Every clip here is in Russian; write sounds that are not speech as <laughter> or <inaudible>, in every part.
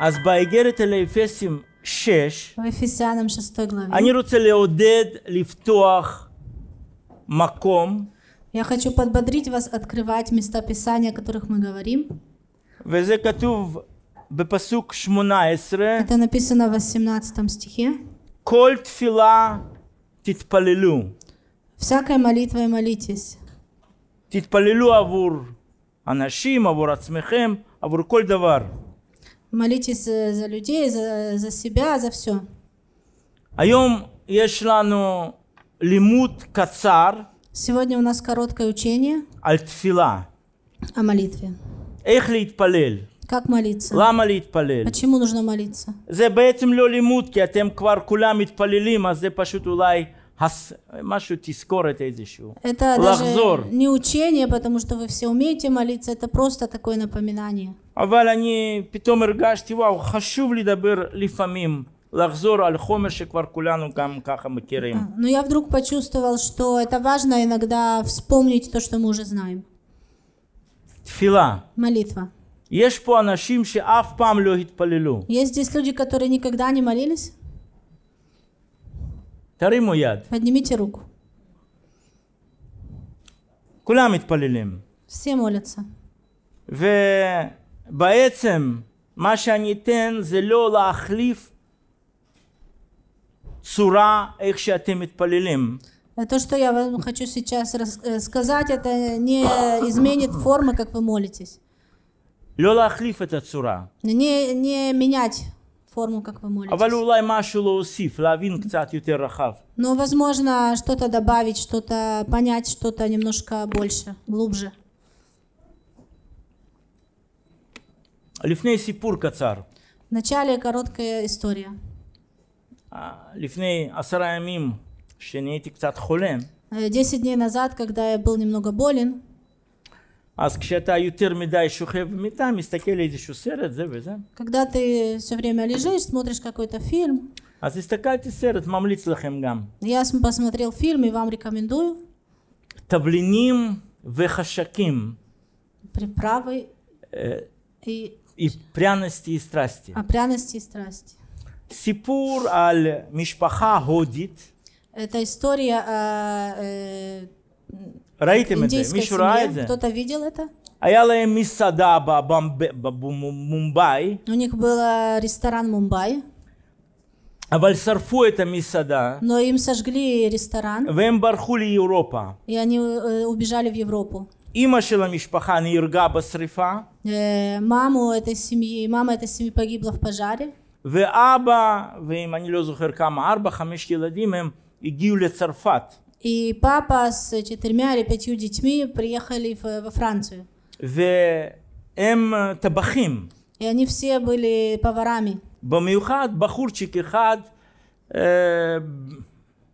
אז באיגרת אל האפסים 6, В Ефесянам 6 главе. אני רוצה לעודד לפתוח מקום, Я хочу подбодрить вас открывать места Писания, о которых мы говорим. וזה כתוב בפסוק 18, Это написано в 18 стихе. כל תפילה תתפללו. Всякой молитвой молитесь. תתפללו עבור אנשים, עבור עצמכם, עבור כל דבר. Молитесь э, за людей, за, за себя, за все. היום יש לנו לימוד קצר Сегодня у нас короткое учение על תפילה. о молитве. איך להתפלל. Как молиться? למה להתפלל? Почему нужно молиться? זה בעצם לא לימוד, כי אתם כבר כולם מתפללים, אז זה פשוט אולי הס... משהו, תזכורת איזשהו. Это לחזור. даже не учение, потому что вы все умеете молиться, это просто такое напоминание. אבל אני פתאום הרגשתי, וואו, חשוב לדבר לפעמים, לחזור על חומר שכבר כולנו גם ככה מכירים. Но я вдруг почувствовал, что это важно иногда вспомнить то, что мы уже знаем. תפילה. Молитва. יש פה אנשים שאף פעם לא התפללו. Есть здесь люди, которые никогда не молились? תרימו יד. Поднимите руку. כולם מתפללים. Все молятся. ובעצם מה שאני אתן זה לא להחליף צורה איך שאתם מתפללים. То, что я вам хочу сейчас рас- э, сказать, это не изменит формы, как вы молитесь. לא להחליף את הצורה. Не, не менять форму, как вы молитесь. אבל אולי משהו להוסיף, להבין קצת יותר רחב. Но, возможно, что-то добавить, что-то понять, что-то немножко больше, глубже. לפני סיפור קצר, Вначале короткая история. אה, לפני עשרה ימים שנהייתי קצת חולה, Э, Десять дней назад, когда я был немного болен, אז כשאתה יותר מדי שוכב במיטה, מסתכל איזשהו סרט, זה וזה. когда ты все время лежишь, смотришь какой-то фильм, אז הסתכלתי סרט, ממליץ לכם גם. я см- посмотрел фильм и вам рекомендую, תבלינים וחשקים, приправы אה, и и пряности и страсти. о пряности и страсти. סיפור על משפחה הודית, Это история о э, ראיתם את זה? индийской מישהו ראה את семье. זה? Кто-то видел это? היה להם מסעדה בבמב- במומבאי, У них был э, ресторан Мумбаи, אבל שרפו את המסעדה, но им сожгли ресторан, והם ברחו לאירופה. и они э, убежали в Европу. אימא של המשפחה נהרגה בשריפה, Э, маму этой семьи, мама этой семьи погибла в пожаре, ואבא, ואם אני לא זוכר כמה, ארבע, חמש ילדים, הם הגיעו לצרפת. и папа с четырьмя или пятью детьми приехали в- во Францию. והם אה, טבחים. И они все были поварами. במיוחד בחורצ'יק אחד, אה,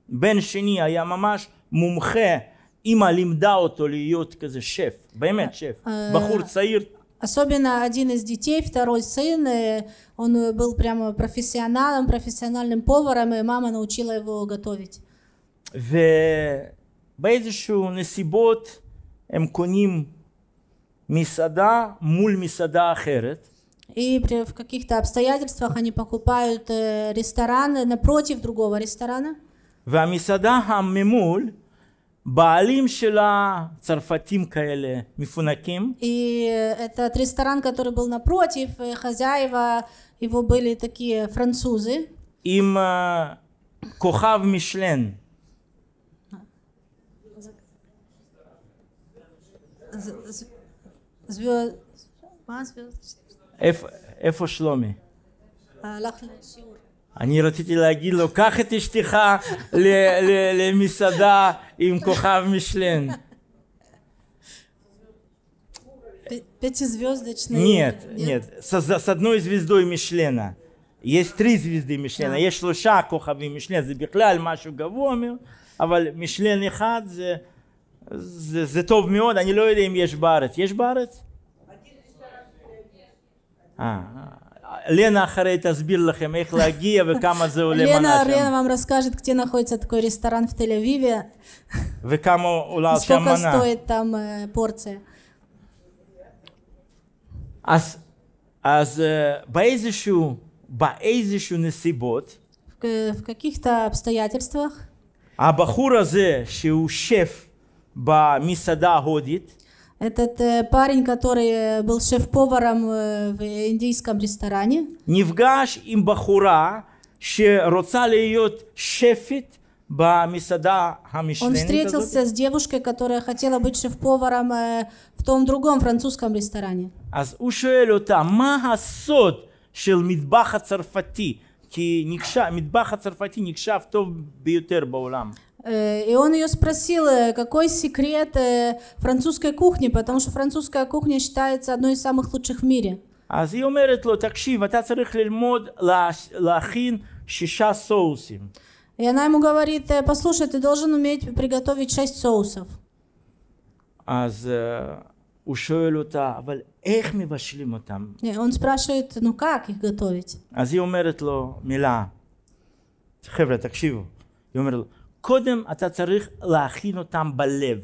בן שני היה ממש מומחה, אימא לימדה אותו להיות כזה שף, באמת שף. אה, בחור צעיר, Особенно один из детей, второй сын, э, он э, был прямо профессионалом, профессиональным поваром, и мама научила его готовить. ובאיזשהו נסיבות הם קונים מסעדה מול מסעדה אחרת, И при, в каких-то обстоятельствах они покупают э, ресторан напротив другого ресторана. והמסעדה הממול, בעלים שלה צרפתים כאלה מפונקים, И э, этот ресторан, который был напротив, э, хозяева его были такие французы, עם אה, כוכב משלן. звезд... איפה, איפה שלומי? הלך לשיעור. אני רציתי להגיד לו, קח את אשתך ל- ל- למסעדה עם כוכב משלן. Пя- Пятизвездочный. Нет, нет, с, с одной звездой Мишлена. יש три звезды Мишлена, יש שלושה כוכבים משלן, זה בכלל משהו גבוה מאוד, אבל משלן אחד זה, זה, זה טוב מאוד, אני לא יודע אם יש בארץ. יש בארץ? אה, לנה אחרי תסביר לכם איך להגיע וכמה זה עולה Лена, מנה Лена שם, вам расскажет, где находится такой ресторан в Тель-Авиве, וכמה עולה и שם сколько מנה. стоит там э, порция. אז אז אה, באיזשהו, באיזשהו נסיבות, В к- в каких-то обстоятельствах הבחור הזה שהוא שף במסעדה ההודית, этот э, парень, который э, был шеф-поваром э, в индийском ресторане, נפגש עם בחורה שרוצה להיות שפית במסעדה он המשלנית הזאת. встретился с девушкой, которая хотела быть шеф-поваром э, в том другом французском ресторане. אז הוא שואל אותה, מה הסוד של מטבח הצרפתי? כי נחשב, מטבח הצרפתי נחשב טוב ביותר בעולם. Э, И он ее спросил, э, какой секрет э, французской кухни, потому что французская кухня считается одной из самых лучших в мире. אז היא אומרת לו, תקשיב, אתה צריך ללמוד לה, להכין שישה סוסים. И она ему говорит, «Э, послушай, ты должен уметь приготовить шесть соусов. אז uh, הוא שואל אותה, אבל איך מבשלים אותם? И он спрашивает, ну как их готовить? אז היא אומרת לו מילה. חבר'ה, תקשיבו. היא אומרת לו, קודם אתה צריך להכין אותם בלב.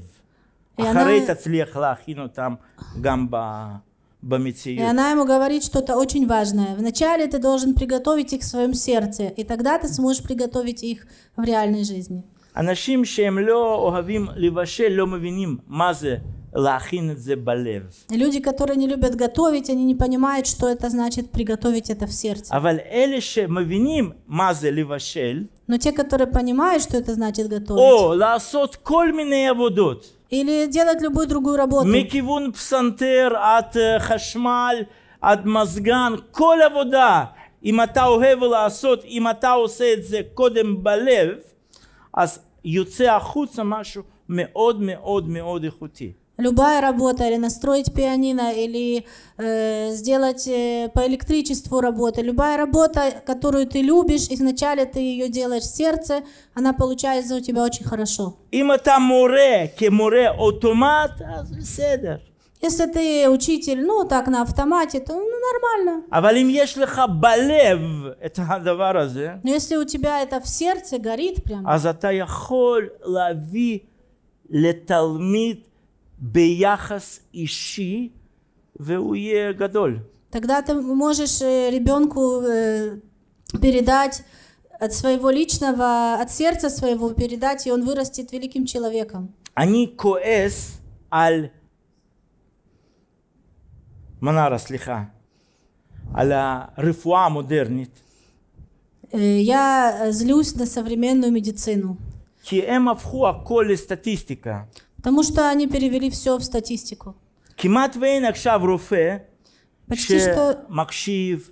היא אחרי ענה- תצליח להכין אותם גם ב, И במציאות. она ему говорит что-то очень важное. Вначале ты должен приготовить их в своем сердце, и тогда ты сможешь приготовить их в реальной жизни. אנשים שהם לא אוהבים לבשל לא מבינים מה זה להכין את זה בלב. Люди, которые не любят готовить, они не понимают, что это значит приготовить это в сердце. אבל אלה שמבינים מה זה לבשל, Но те, которые понимают, что это значит готовить, או לעשות כל מיני עבודות, или делать любую другую работу, מכיוון פסנתר עד אה, חשמל, עד מזגן, כל עבודה, אם אתה אוהב לעשות, אם אתה עושה את זה קודם בלב, אז יוצא החוצה משהו מאוד מאוד מאוד איכותי. любая работа, или настроить пианино, или э, сделать э, по электричеству работу, любая работа, которую ты любишь, и вначале ты ее делаешь в сердце, она получается у тебя очень хорошо. אם אתה מורה כמורה אוטומט, אז בסדר. Если ты учитель, ну так на автомате, то ну, нормально. אבל אם יש לך בלב את הדבר הזה, Но если у тебя это в сердце горит прям, אז אתה יכול להביא לתלמיד ביחס אישי והוא יהיה גדול. тогда ты можешь э, ребенку э, передать от своего личного, от сердца своего передать, и он вырастет великим человеком. אני כועס על מנרה, סליחה, על הרפואה המודרנית, Э, Я э, злюсь на современную медицину, כי הם הפכו הכל לסטטיסטיקה. потому что они перевели все в статистику. כמעט ואין עכשיו רופא Почти что שמקשיב,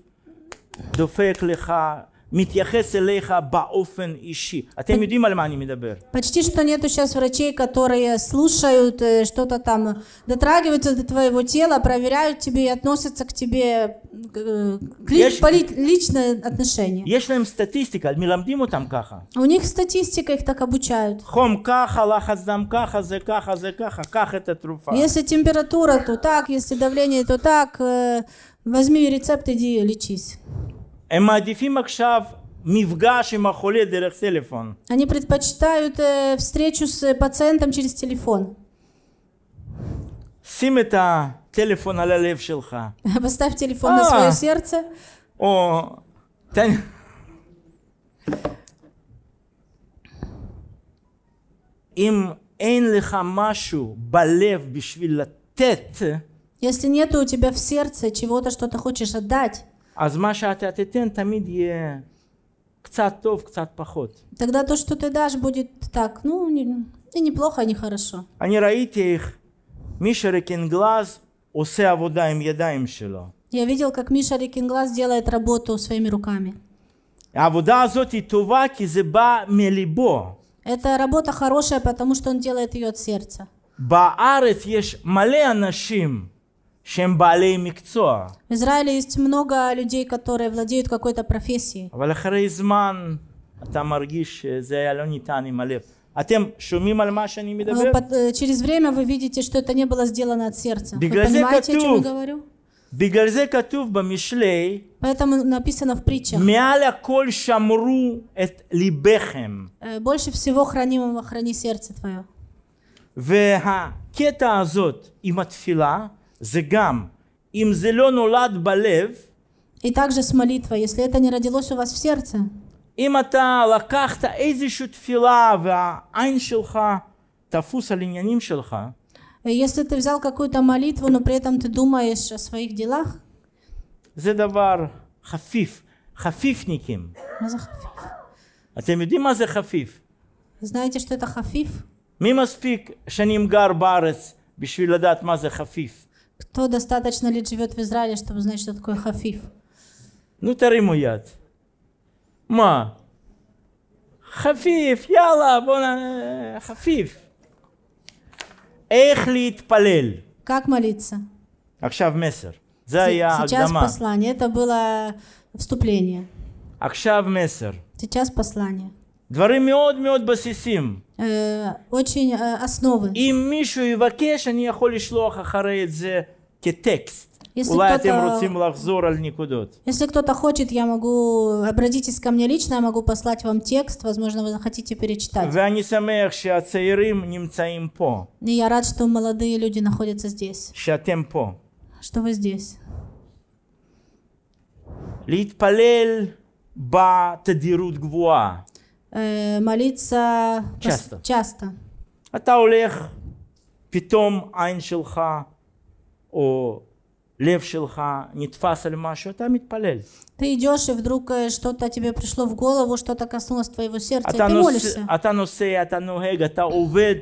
דופק לך, מתייחס אליך באופן אישי. אתם יודעים על מה אני מדבר. Почти что нету сейчас врачей, которые слушают э, что-то там, дотрагиваются до твоего тела, проверяют тебе и относятся к тебе э, к ли- Есть- поли- личное отношение. יש להם סטטיסטיקה, מלמדים אותם ככה. У них статистика, их так обучают. חום ככה, לחץ דם ככה, זה ככה, זה ככה, קח את התרופה. Если температура, то так, если давление, то так. э, Возьми рецепт, иди лечись. הם מעדיפים עכשיו מפגש עם החולה דרך טלפון. Они предпочитают э, встречу с пациентом через телефон. שים את הטלפון על הלב שלך. <laughs> Поставь телефон на А. свое сердце. או... תן... אם אין לך משהו בלב בשביל לתת, Если нету у тебя в сердце чего-то, что ты хочешь отдать, אז מה שאתה תיתן תמיד יהיה קצת טוב, קצת פחות. тогда то, что ты дашь, будет так, ну, не, и неплохо, и нехорошо. אני ראיתי איך מישה רקנגלז עושה עבודה עם ידיים שלו. Я видел, как Миша Рикинглас делает работу своими руками. העבודה הזאת היא טובה כי זה בא מליבו. Эта работа хорошая, потому что он делает ее от сердца. בארץ יש מלא אנשים שהם בעלי מקצוע, В Израиле есть много людей, которые владеют какой-то профессией. אבל אחרי זמן אתה מרגיש שזה היה לא ניתן עם הלב. אתם שומעים על מה שאני Но מדבר? под- э, через время вы видите, что это не было сделано от сердца. Вы Беглазе понимаете, о чем я Катув. говорю? בגלל זה כתוב במשלי, Поэтому написано в притчах. מעל הכל שמרו את ליבכם. э, Больше всего хранимого храни сердце твое. והקטע הזאת עם התפילה זה גם אם זה לא נולד בלב, И также с молитвой, если это не родилось у вас в сердце, אם אתה לקחת איזושהי תפילה והעין שלך תפוס על עניינים שלך, и если ты взял какую-то молитву, но при этом ты думаешь о своих делах, זה דבר חפיף, חפיפניקים. מה זה חפיף? אתם יודעים מה זה חפיף? Знаете, что это хафиф? מי מספיק שנים גר בארץ בשביל לדעת מה זה חפיף? Кто достаточно лет живет в Израиле, чтобы знать, что такое хафиф? נו תרימו יד. מה? חפיף, יאללה, בוא נ... חפיף. איך להתפלל? Как молиться? עכשיו מסר. זה היה Сейчас הקדמה. послание. Это было vступление. עכשיו מסר. Сейчас послание. דברים מאוד מאוד בסיסיים. Э, очень э, основы. אם מישהו יבקש, אני יכול לשלוח אחרי את זה כטקסט. Если אולי אתם кто-то- רוצים לחזור על נקודות. Если кто-то хочет, я могу... Обратитесь ко мне лично, я могу послать вам текст. Возможно, вы захотите перечитать. ואני שמח שהצעירים נמצאים פה, И я рад, что молодые люди находятся здесь. שאתם פה. Что вы здесь. להתפלל בתדירות גבוהה. Э, молиться пос- Часто. часто. אתה הולך, פתאום עין שלך או לב שלך נתפס על משהו, אתה מתפלל. Ты идешь, и вдруг э, что-то тебе пришло в голову, что-то коснулось твоего сердца, и אתה ты נוסע, молишься. אתה נוסע, אתה נוהג, אתה עובד,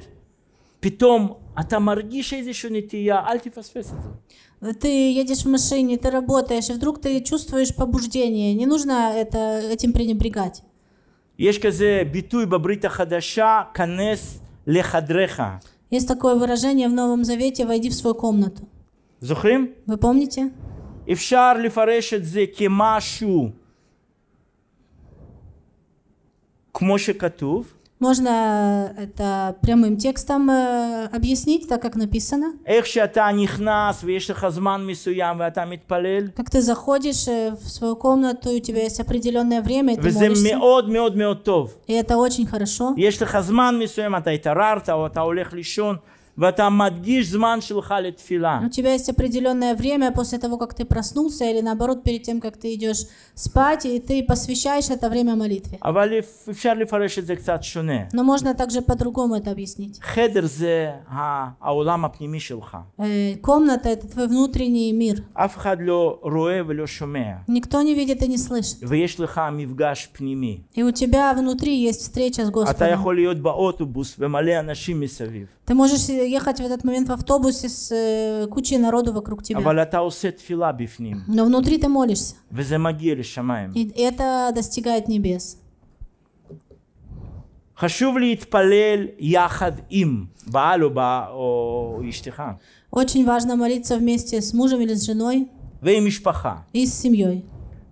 פתאום אתה מרגיש איזושהי נטייה, אל תפספס את זה. Ты едешь в машине, ты работаешь, и вдруг ты чувствуешь побуждение. Не нужно это, этим пренебрегать. יש כזה ביטוי בברית החדשה, כנס לחדרך. Есть такое выражение в Новом Завете «Войди в свою комнату». זוכרים? Вы помните? אפשר לפרש את זה כמשהו כמו שכתוב, Можно это прямым текстом э, объяснить, так как написано. איך שאתה נכנס ויש לך זמן מסוים ואתה מתפלל, Как ты заходишь э, в свою комнату, и у тебя есть определенное время, и ты וזה молишься. מאוד מאוד מאוד טוב. И это очень хорошо. У тебя есть определенное время после того, как ты проснулся, или наоборот, перед тем, как ты идешь спать, и ты посвящаешь это время молитве. Но можно также по-другому это объяснить. Э, комната — это твой внутренний мир. Никто не видит и не слышит. И у тебя внутри есть встреча с Господом. יכול להיות באוטובוס ומלא אנשים מסביב. Ты можешь ехать в этот момент в автобусе с э, кучей народу вокруг тебя. אבל אתה עושה תפילה בפנים, Но внутри ты молишься. וזה מגיע לשמיים. И это достигает небес. חשוב להתפלל יחד עם בעל או, בע- או אשתך, Очень важно молиться вместе с мужем или с женой ועם משפחה. и с семьей.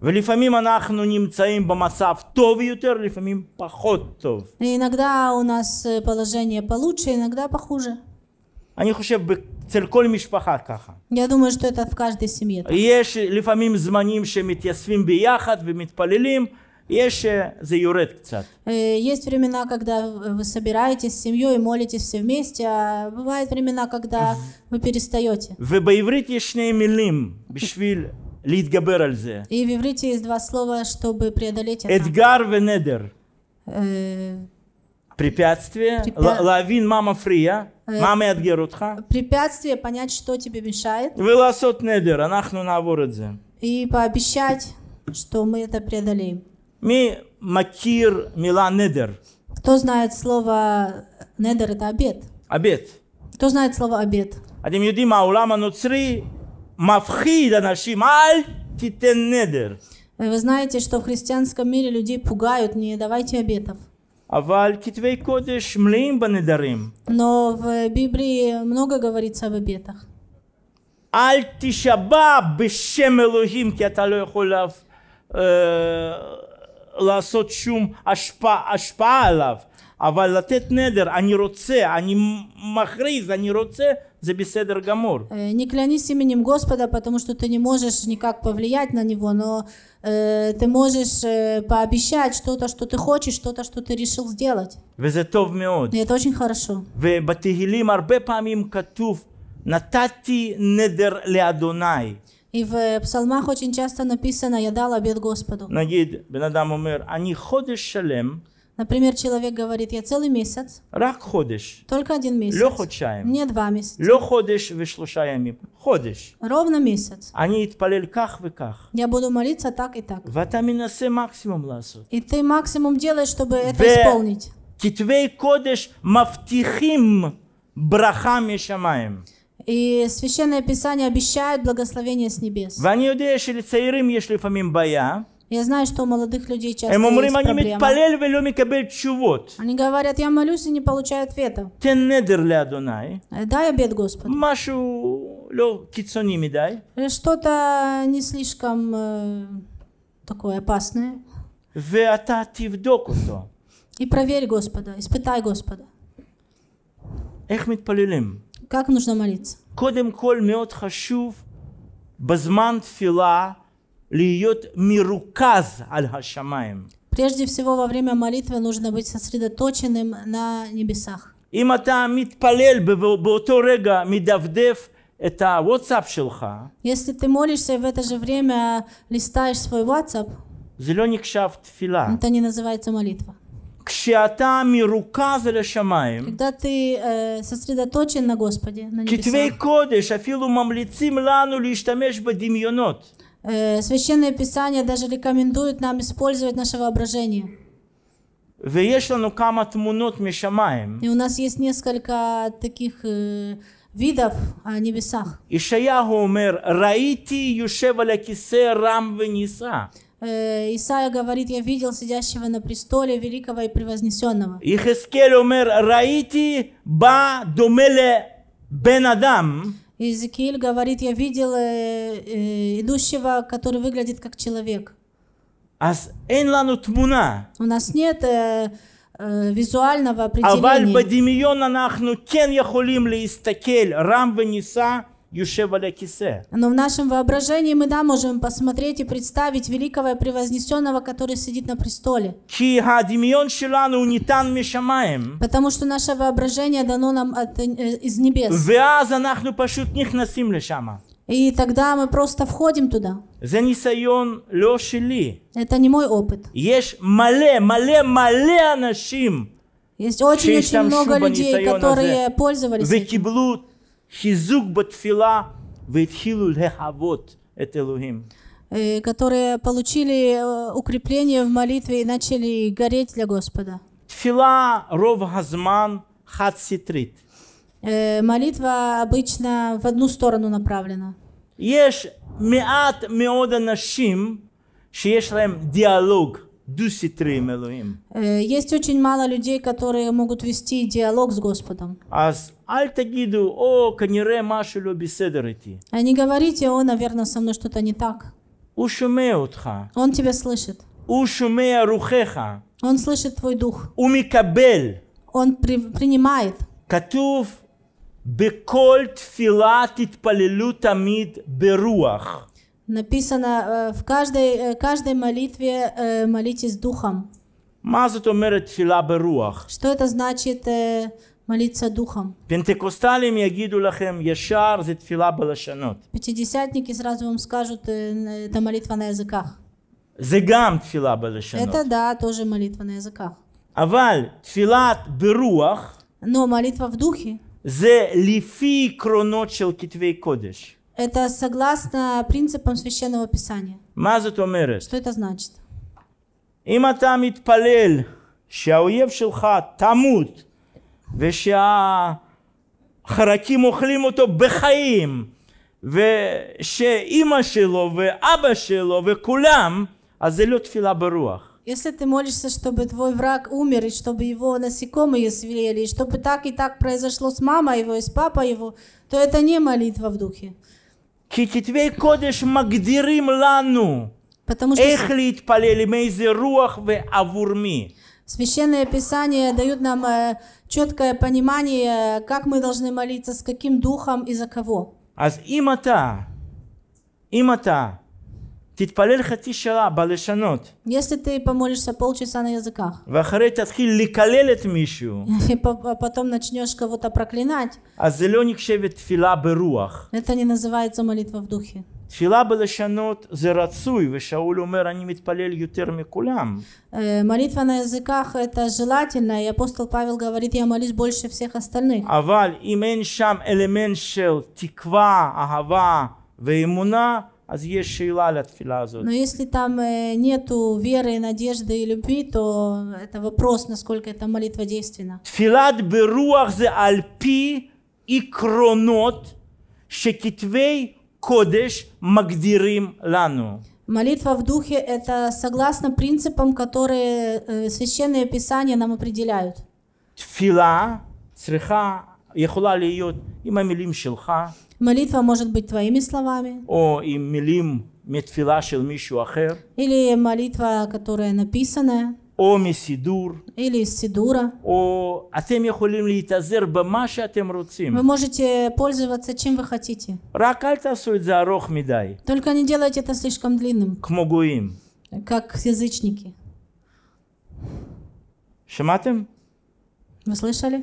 ולפעמים אנחנו נמצאים במצב טוב יותר, לפעמים פחות טוב. И иногда у нас э, положение получше, иногда похуже. אני חושב אצל כל משפחה ככה. Я думаю, что это в каждой семье. так. יש לפעמים זמנים שמתיישבים ביחד ומתפללים, יש שזה יורד קצת. Э, Есть времена, когда вы собираетесь с семьей и молитесь все вместе, а бывают времена, когда вы перестаете. ובעברית יש שני מילים בשביל להתגבר על זה. И в иврите есть два слова, чтобы преодолеть это. אתגר ונדר. Э, препятствие, Препя- ла- להבין מה מפריע, מה מאתגר אותך, Препятствие, понять, что тебе мешает, ולעשות נדר, אנחנו נעבור את זה. и пообещать, что мы это преодолеем. מי מכיר מילה נדר? Кто знает слово недер это обед? הבט. Кто знает слово обед? אתם יודעים, העולם הנוצרי מפחיד אנשים, אל תיתן נדר. Э, Вы знаете, что в христианском мире людей пугают, не давайте обетов. אבל כתבי קודש מלאים בנדרים. Но в Библии много говорится об обетах. אל תשבע בשם אלוהים, כי אתה לא יכול לה, אה, לעשות שום השפעה, השפעה עליו. אבל לתת נדר, אני רוצה, אני מכריז, אני רוצה, זה בסדר גמור. Э, Не клянись именем Господа, потому что ты не можешь никак повлиять на него, но э, ты можешь э, пообещать что-то, что ты хочешь, что-то, что ты решил сделать. וזה טוב מאוד. И это очень хорошо. ובתהילים הרבה פעמים כתוב נתתי נדר לאדוני. И в псалмах очень часто написано «Я дал обед Господу». נגיד, בן אדם אומר, אני חודש שלם, Например, человек говорит «Я целый месяц, רק חודש, только один месяц, לא חודשיים, мне два месяца, לא חודש ושלושה ימים, חודש. ровно месяц. אני אתפלל כך וכך. Я буду молиться так и так». ואתה מנסה מקסימום לעשות. И ты максимум делаешь, чтобы это ו- исполнить. כתבי קודש מבטיחים ברכה משמיים. И Священное Писание обещает благословение с небес. ואני יודע שלצעירים יש לפעמים בעיה. Я знаю, что у молодых людей часто הם אומרים, есть אני проблема. מתפלל ולא מקבל תשובות. Они говорят, я молюсь и не получаю ответа. תן נדר לאדוני. Э, Дай обед Господу. משהו לא קיצוני מדי. Э, Что-то не слишком э, такое опасное. ואתה תבדוק אותו. И проверь Господа, испытай Господа. איך מתפללים? Как нужно молиться? קודם כל מאוד חשוב בזמן תפילה להיות מרוכז על השמיים. Прежде всего, во время молитвы нужно быть сосредоточенным на небесах. אם אתה מתפלל בב- באותו רגע מדפדף את הוואטסאפ שלך, Если ты молишься и в это же время листаешь свой WhatsApp, זה לא נחשב תפילה. это не называется молитва. כשאתה מרוכז על השמיים, Когда ты э, сосредоточен на Господе, на כתבי небесах, קודש אפילו ממליצים לנו להשתמש בדמיונות. Э, Священное Писание даже рекомендует нам использовать наше воображение. И у нас есть несколько таких э, видов о небесах. Ишаяху умер, раити юшеваля кисе рам вениса. Э, Исаия говорит, я видел сидящего на престоле великого и превознесенного. Ихескель умер, раити ба думеле бен адам. Иезекииль говорит, я видел э, э, идущего, который выглядит как человек. У нас нет э, э визуального определения. Но в нашем воображении мы, да, можем посмотреть и представить великого и превознесенного, который сидит на престоле. Потому что наше воображение дано нам от, э, из небес. И тогда мы просто входим туда. Это не мой опыт. Есть очень-очень много людей, которые пользовались этим וקיבלו חיזוק בתפילה והתחילו להוות את אלוהים. э, которые получили э, укрепление в молитве и начали гореть для Господа. תפילה רוב הזמן חד סטרית. Э, Молитва обычно в одну сторону направлена. יש מעט מאוד אנשים שיש להם דיאלוג דו-סטרי עם אלוהים. Э, Есть очень мало людей, которые могут вести диалог с Господом. אז אל תגידו, או כנראה משהו לא בסדר איתי. А не говорите, о, наверное, со мной что-то не так. הוא שומע אותך, Он тебя слышит. הוא שומע רוחך, Он слышит твой дух. הוא מקבל. Он при- принимает. כתוב, בכל תפילה תתפללו תמיד ברוח. Написано, э, в каждой, э, каждой молитве э, молитесь духом. מה זאת אומרת תפילה ברוח? Что это значит э, молиться духом? פנטקוסטלים יגידו לכם ישר זה תפילה בלשונות. Пятидесятники сразу вам скажут, э, это молитва на языках. זה גם תפילה בלשונות. Это да, тоже молитва на языках. אבל תפילת ברוח Но молитва в духе, זה לפי עקרונות של כתבי קודש. это согласно принципам Священного Писания. מה זאת אומרת? Что это значит? אם אתה מתפלל שהאויב שלך תמות ושהחרקים אוכלים אותו בחיים ושאימא שלו ואבא שלו וכולם, אז זה לא תפילה ברוח. Если ты молишься, чтобы твой враг умер, и чтобы его насекомые съели, и чтобы так и так произошло с мамой его и с папой его, то это не молитва в духе. כי כתבי קודש מגדירים לנו Потому что איך להתפלל, עם איזה רוח ועבור מי. Священное Писание дают нам э, четкое понимание, как мы должны молиться, с каким духом и за кого. אז אם אתה, אם אתה תתפלל חצי שעה בלשנות, Если ты помолишься полчаса на языках, ואחרי תתחיל לקלל את מישהו, <laughs> и по- а потом начнешь кого-то проклинать, אז זה לא נחשבת תפילה ברוח. это не называется молитва в духе. תפילה בלשנות זה רצוי, ושאול אומר, אני מתפלל יותר מכולם. Э, Молитва на языках это желательно, и апостол Павел говорит, я молюсь больше всех остальных. אבל אם אין שם אלמנט של תקווה, אהבה ואמונה, אז יש שאלה לתפילה הזאת. Но если там э, нету веры, надежды и любви, то это вопрос, насколько эта молитва действенна. תפילת ברוח זה על פי עקרונות שכתבי קודש מגדירים לנו. Молитва в духе это согласно принципам, которые э, священные писания нам определяют. תפילה צריכה, יכולה להיות עם המילים שלך, Молитва может быть твоими словами, או עם מילים מתפילה של מישהו אחר, или молитва, которая написанная, או מסידור, или из Сидура. או אתם יכולים להתעזר במה שאתם רוצים. Вы можете пользоваться чем вы хотите. רק אל תעשו את זה ארוך מדי, Только не делайте это слишком длинным, כמו גויים. как язычники. שמעתם? Вы слышали?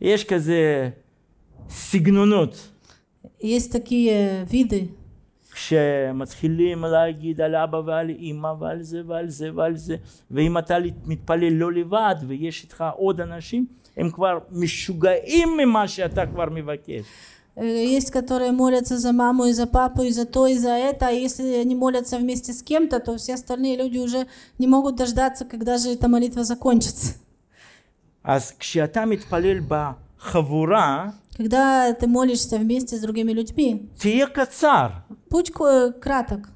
יש כזה סגנונות. Есть такие виды, כשמתחילים להגיד על אבא ועל אמא ועל זה ועל זה ועל זה ואם אתה מתפלל לא לבד ויש איתך עוד אנשים הם כבר משוגעים ממה שאתה כבר מבקש. Э, Есть, которые молятся за маму и за папу, и за то, и за это. А если они молятся вместе с кем-то, то все остальные люди уже не могут дождаться, когда же эта молитва закончится. אז כשאתה מתפלל בחבורה Когда ты молишься вместе с другими людьми, תהיה קצר. путь ко- краток.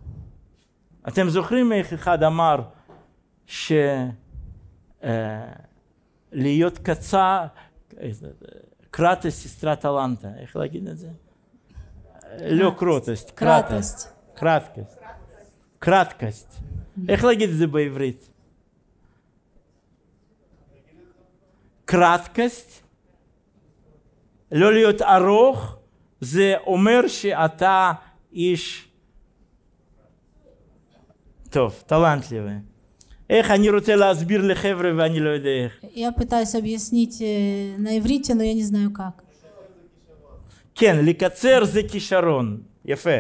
אתם זוכרים איך אחד אמר שלהיות קצר, קרטס אסטרה טלנטה, איך להגיד את זה? לא קרוטסט, קרטס. Кратость. קרטקסט. קרטקסט. איך להגיד את זה בעברית? קרטקסט, לא להיות ארוך, זה אומר שאתה איש טוב, טלנטליבי. איך אני רוצה להסביר לחבר'ה ואני לא יודע איך. Я пытаюсь объяснить э, на иврите, но я не знаю как. כן, לקצר זה כישרון. יפה.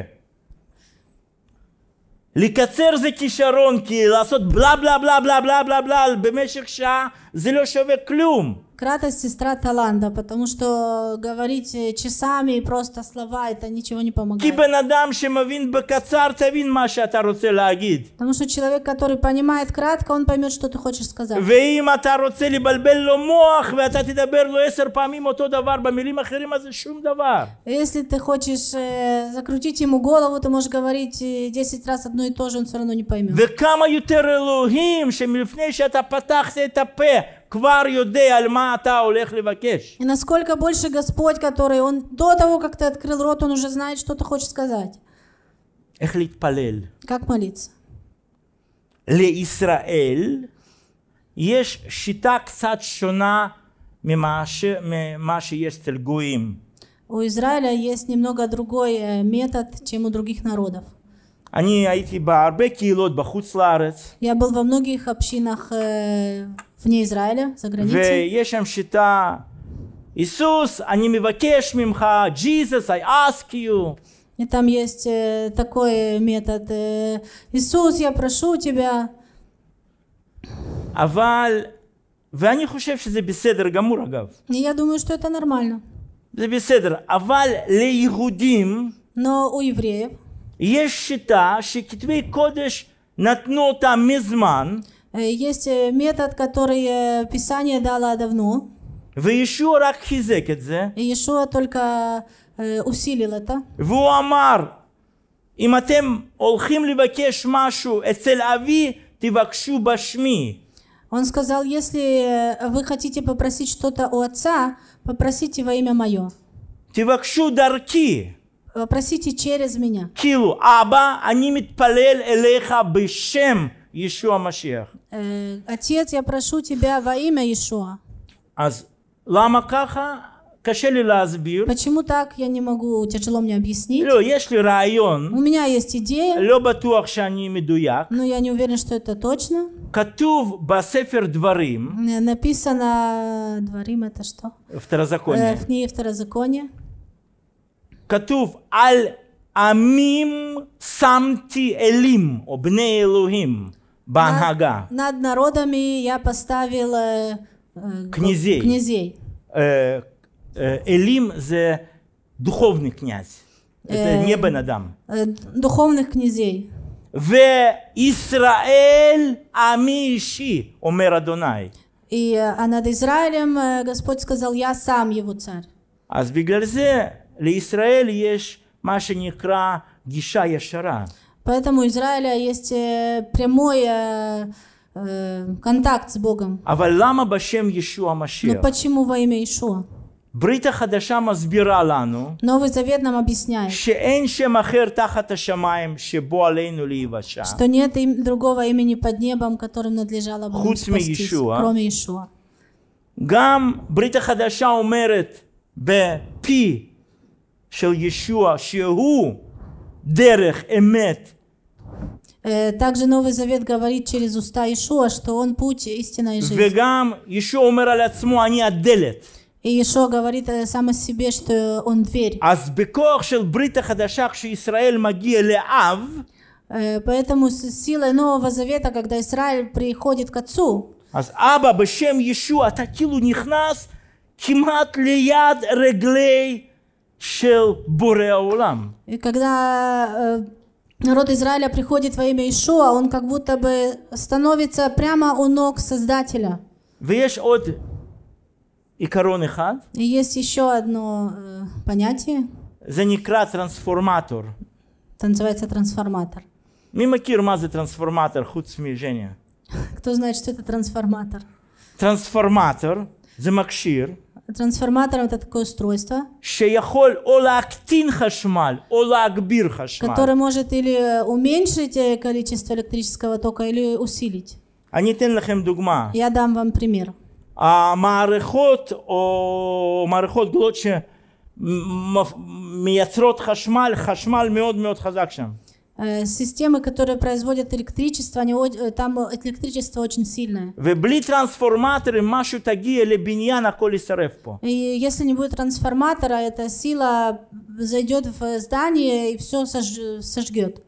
לקצר זה כישרון, כי לעשות בלה בלה בלה בלה בלה בלה בלה במשך שעה זה לא שווה כלום. Кратость сестра таланта, потому что говорить э, часами и просто слова это ничего не כי помогает. בן אדם שמבין בקצר תבין מה שאתה רוצה להגיד. Потому что человек, который понимает кратко, он поймет, что ты хочешь сказать. ואם אתה רוצה לבלבל לו מוח ואתה תדבר לו עשר פעמים אותו דבר במילים אחרים אז זה שום דבר. Если ты хочешь э, закрутить ему голову, ты можешь говорить э, 10 раз одно и то же, он все равно не поймет. וכמה יותר אלוהים שמלפני שאתה פתחת את הפה כבר יודע על מה אתה הולך לבקש. И насколько больше Господь, который, он до того, как ты открыл рот, он уже знает, что ты хочешь сказать. איך להתפלל. Как молиться? לישראל יש שיטה קצת שונה ממה, ש... ממה שיש אצל גויים. У Израиля есть немного другой э, метод, чем у других народов. אני הייתי בהרבה קהילות בחוץ לארץ, Я был во многих общинах э, вне Израиля, за границей. ויש שם שיטה, היסוס, אני מבקש ממך, Jesus, I ask you. И там есть э, такой метод. э, Иисус, я прошу тебя. אבל, ואני חושב שזה בסדר גמור אגב, И я думаю, что это нормально. זה בסדר, אבל ליהודים Но у евреев יש שיטה שכתבי קודש נתנו אותה מזמן, э, есть э, метод, который э, Писание дало давно. וישוע רק חיזק את זה, И Иешуа только э, усилил это. והוא אמר, אם אתם הולכים לבקש משהו אצל אבי, תבקשו בשמי. Он сказал, если э, вы хотите попросить что-то у Отца, попросите во имя Мое. תבקשו דרכי. Попросите через меня. כאילו, אבא, אני מתפלל אליך בשם ישוע המשיח. Э, Отец, я прошу тебя во имя Иешуа. אז למה ככה? קשה לי להסביר. Почему так, я не могу, тяжело мне объяснить. לא, יש לי רעיון, У меня есть идея, לא בטוח שאני מדויק. но я не уверен, что это точно. כתוב בספר דברים, Э, Написано Дворим это что? Э, второзаконие, В книге Второзакония. כתוב על עמים שמתי אלים, או בני אלוהים, בהנהגה. נד נרודמי יא פסטביל князей. князей. Э, э, элим за духовный князь. Это э, не бен Адам. Э, духовных князей. В Израиль амиши, омер И э, а над Израилем э, Господь сказал, я сам его царь. А с לישראל יש מה שנקרא גישה ישרה. Поэтому у Израиля есть э, прямой э, э, контакт с Богом. אבל למה בשם ישוע Но המשיח? почему во имя Ишуа? ברית החדשה מסבירה לנו Новый Завет нам объясняет, שאין שם אחר תחת השמיים שבו עלינו להיוושע. что нет им- другого имени под небом, которым надлежало бы нам Худс ми спастись, Иешуа. кроме Ишуа. גם ברית החדשה אומרת בפי של ישוע שהוא דרך אמת Э, Также Новый Завет говорит через уста Ишуа, что он путь, истина и жизнь. וגם ישוע אומר על עצמו אני הדלת. И Ишуа говорит э, сам о себе, что он дверь. אז בכוח של ברית החדשה כשישראל מגיע לאב Э, Поэтому с силой Нового Завета, когда Израиль приходит к Отцу, אז אבא בשם ישוע אתה כאילו נכנס כמעט ליד רגלי של בורא העולם. и когда э, народ Израиля приходит во имя Ишуа, он как будто бы становится прямо у ног Создателя. ויש עוד עיקרון אחד, И есть еще одно э, понятие, זה נקרא טרנספורמטור. это называется трансформатор. מי מכיר מה זה טרנספורמטור חוץ מז'ניה? Кто знает, что это трансформатор? טרנספורמטור זה מכשיר Трансформатор это такое устройство, שיכול או להקטין חשמל או להגביר חשמל. который может или уменьшить э, количество электрического тока, или усилить. אני אתן לכם דוגמה. Я дам вам пример. המערכות או מערכות גדולות שמייצרות חשמל, חשמל מאוד מאוד חזק שם. Э, Системы, которые производят электричество, они, о- э, там электричество очень сильное. ובלי טרנספורמטורים משהו תגיע לבניין הכל יישרף פה. И если не будет трансформатора, эта сила зайдет в здание и все сожгет.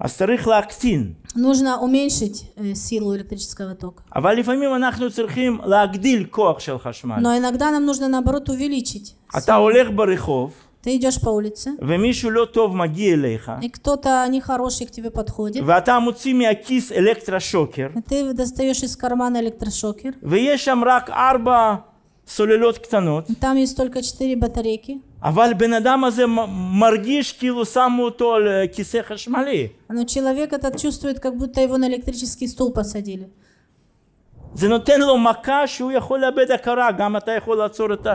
אז צריך להקטין. Нужно уменьшить э, силу электрического тока. אבל לפעמים אנחנו צריכים להגדיל כוח של חשמל. Но иногда нам нужно наоборот увеличить. אתה הולך ברחוב Ты идешь по улице, ומישהו לא טוב מגיע אליך и кто-то нехороший к тебе подходит, ואתה מוציא מהכיס אלקטרשוקר и ты достаешь из кармана электрошокер. ויש שם רק ארבע סוללות קטנות Там есть только четыре батарейки, אבל בן אדם הזה מ- מרגיש כאילו שמו אותו על אה, כיסא חשמלי. но человек этот чувствует, как будто его на электрический стул посадили. זה נותן לו מכה שהוא יכול לאבד הכרה, גם אתה יכול לעצור את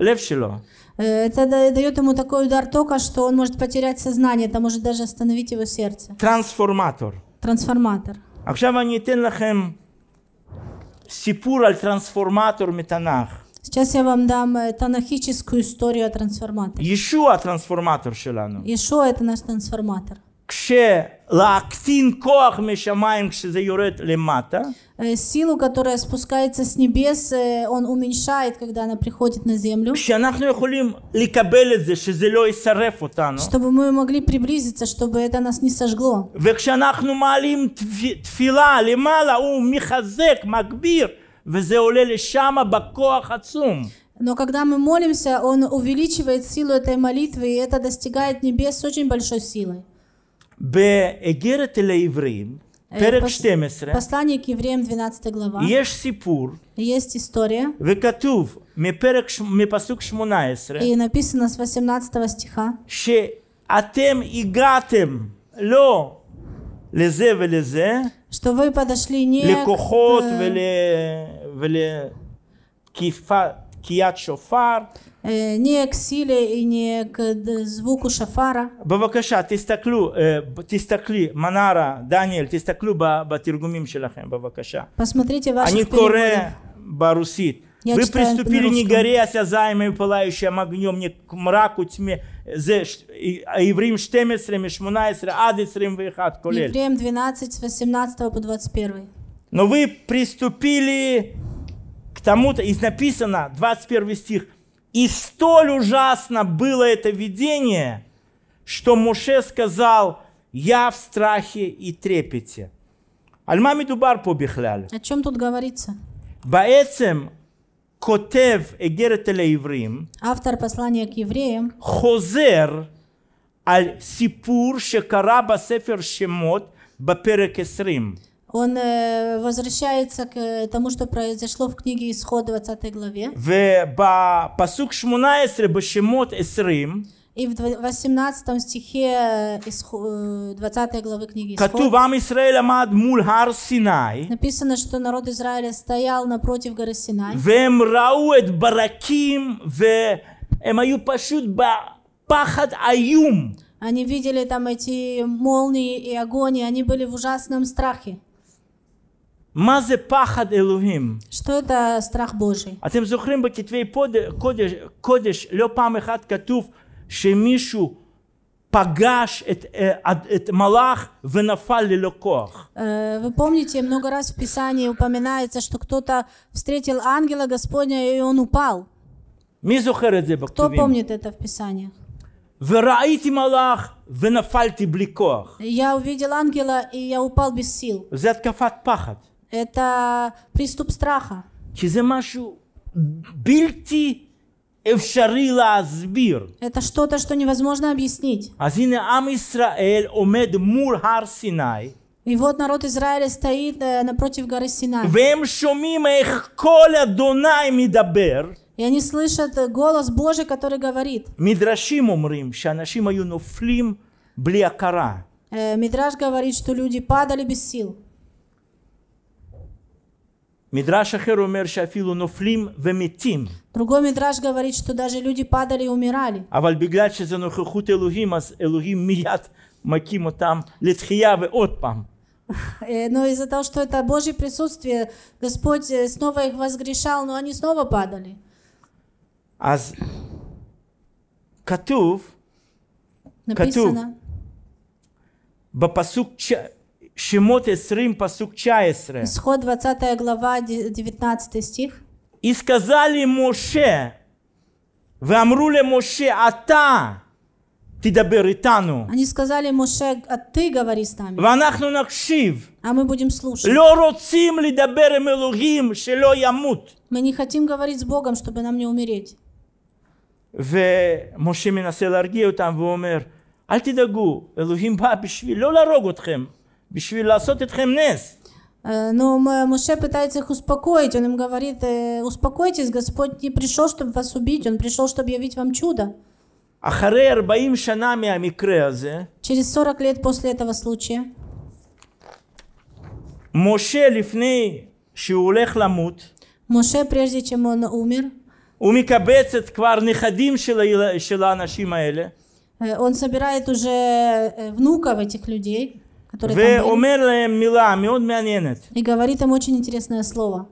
הלב שלו. Э, Это да- дает ему такой удар тока, что он может потерять сознание, это может даже остановить его сердце. טרנספורמטור. Трансформатор. עכשיו אני אתן לכם סיפור על טרנספורמטור מתנ"ך. Сейчас я вам дам э, танахическую историю о трансформаторе. ישוע הטרנספורמטור שלנו. Ишуа это наш трансформатор. Э, силу, которая спускается с небес, э, он уменьшает, когда она приходит на землю. Чтобы мы могли приблизиться, чтобы это нас не сожгло. Но когда мы молимся, он увеличивает силу этой молитвы, и это достигает небес с очень большой силой. באגרת אל העברים, Э, פרק пос- 12, Послание к евреям, 12 глава. יש סיפור, Есть история, וכתוב מפרק, ש- מפסוק 18, и написано с 18 стиха, שאתם הגעתם לא לזה ולזה, что вы подошли не к, לכוחות э, ולתקיעת שופר. э, не к силе и не к д- звуку шафара. בבקשה, תסתכלו, אה, תסתכלי, מנרה, דניאל, תסתכלו ב- בתרגומים שלכם, בבקשה. Посмотрите в אני ваших קורא переводах. ברוסית. Я Вы читаю на приступили не русском. горе осязаемой, пылающим огнем, не к мраку, тьме. Зе ш- и- а Евреям 14, Мишмунайсре, Ад 21, колель. Евреям 12, с 18 по 21. Но вы приступили к тому-то, и написано, 21 стих, и столь ужасно было это видение, что Моше сказал, я в страхе и трепете. Альмами дубар побихляли. О чем тут говорится? Баэцем котев эгеретеле евреям. Автор послания к евреям. Хозер аль сипур шекараба сефер шемот баперек эсрим. Он э, возвращается к э, тому, что произошло в книге Исход 20 главе. ובפסוק 18 בשמות 20 И в дв- 18 стихе э, Исхо- э, 20 главы книги כתוב Исход עם ישראל עמד מול הר סיני написано, что народ Израиля стоял напротив горы Синай. והם ראו את ברקים והם היו פשוט בפחד איום. Они видели там эти молнии и огонь, и они были в ужасном страхе. Мазе пахад Элухим. Что это страх Божий? А тем зухрим бы китвей кодеш, кодеш, лё памехат катув, шемишу погаш этот э, малах венафали локох. Э, вы помните, много раз в Писании упоминается, что кто-то встретил ангела Господня, и он упал. Кто помнит это в Писаниях? Вераити малах, венафальти бликох. Я увидел ангела, и я упал без сил. Заткафат пахат. Это приступ страха. Это что-то, что невозможно объяснить. И вот народ Израиля стоит э, напротив горы Синай. И они слышат голос Божий, который говорит. Мидрашим умрим, шанашим аю нуфлим бли акара. Э, Мидраш говорит, что люди падали без сил. מדרש אחר אומר שאפילו נופלים ומתים. Другой Мидраш говорит, что даже люди падали и умирали. אבל בגלל שזה נוכחות אלוהים, אז אלוהים מיד מקים אותם לתחייה ועוד פעם. <laughs> Э, Но из-за того, что это Божье присутствие, Господь э, снова их возгрешал, но они снова падали. אז כתוב Написано בפסוק ש... שמות 20 פסוק 19 Исход 20 глава, де- 19 стих. И сказали Моше, ואמרו למשה, אתה תדבר איתנו, Они сказали Моше, а ты говори с нами, ואנחנו נקשיב. а мы будем слушать. לא רוצים לדבר עם אלוהים שלא ימות. Мы не хотим говорить с Богом, чтобы нам не умереть. ומשה מנסה להרגיע אותם ואומר, אל תדאגו, אלוהים בא בשביל לא להרוג אתכם, בשביל לעשות אתכם נס. Э, Но М- Моше пытается их успокоить. Он им говорит, э, успокойтесь, Господь не пришел, чтобы вас убить, Он пришел, чтобы явить вам чудо. אחרי 40 שנה מהמקרה הזה, Через 40 лет после этого случая משה לפני שהוא הולך למות, Моше, прежде чем он умер, הוא מקבץ את כבר נכדים של, הילד- של האנשים האלה, э, он собирает уже э, внуков этих людей, которые там были, ואומר להם מילה מאוד מעניינת. и говорит им очень интересное слово.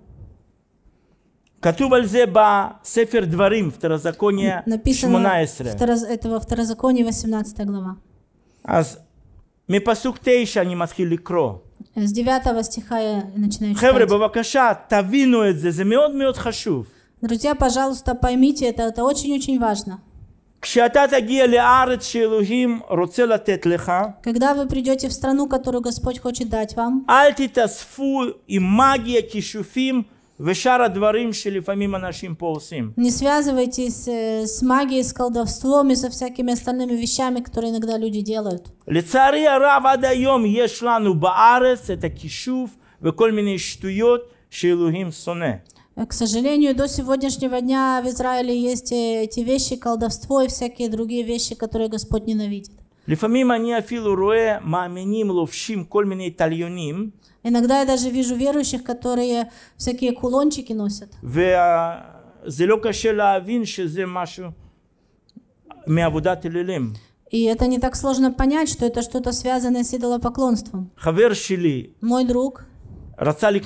כתוב על זה בספר דברים, וטרזקוניה Написано 18. второз- это во Второзаконии 18 глава. אז מפסוק 9 אני מתחיל לקרוא. С 9 стиха я начинаю חבר'ה, читать. בבקשה, תבינו את זה, זה מאוד מאוד חשוב. Друзья, пожалуйста, поймите, это, это очень-очень важно. Когда вы придете в страну, которую Господь хочет дать вам, אל תתאספו עם מגיה, כישופים ושאר הדברים שלפעמים אנשים פה עושים. не связывайтесь э, с магией, с колдовством и со всякими остальными вещами, которые иногда люди делают. לצערי הרב עד היום יש לנו בארץ את הכישוף וכל מיני שטויות שאלוהים שונא. Э, к сожалению, до сегодняшнего дня в Израиле есть э, эти вещи, колдовство и всякие другие вещи, которые Господь ненавидит. Иногда я даже вижу верующих, которые всякие кулончики носят. И это не так сложно понять, что это что-то связанное с идолопоклонством. Мой друг хотел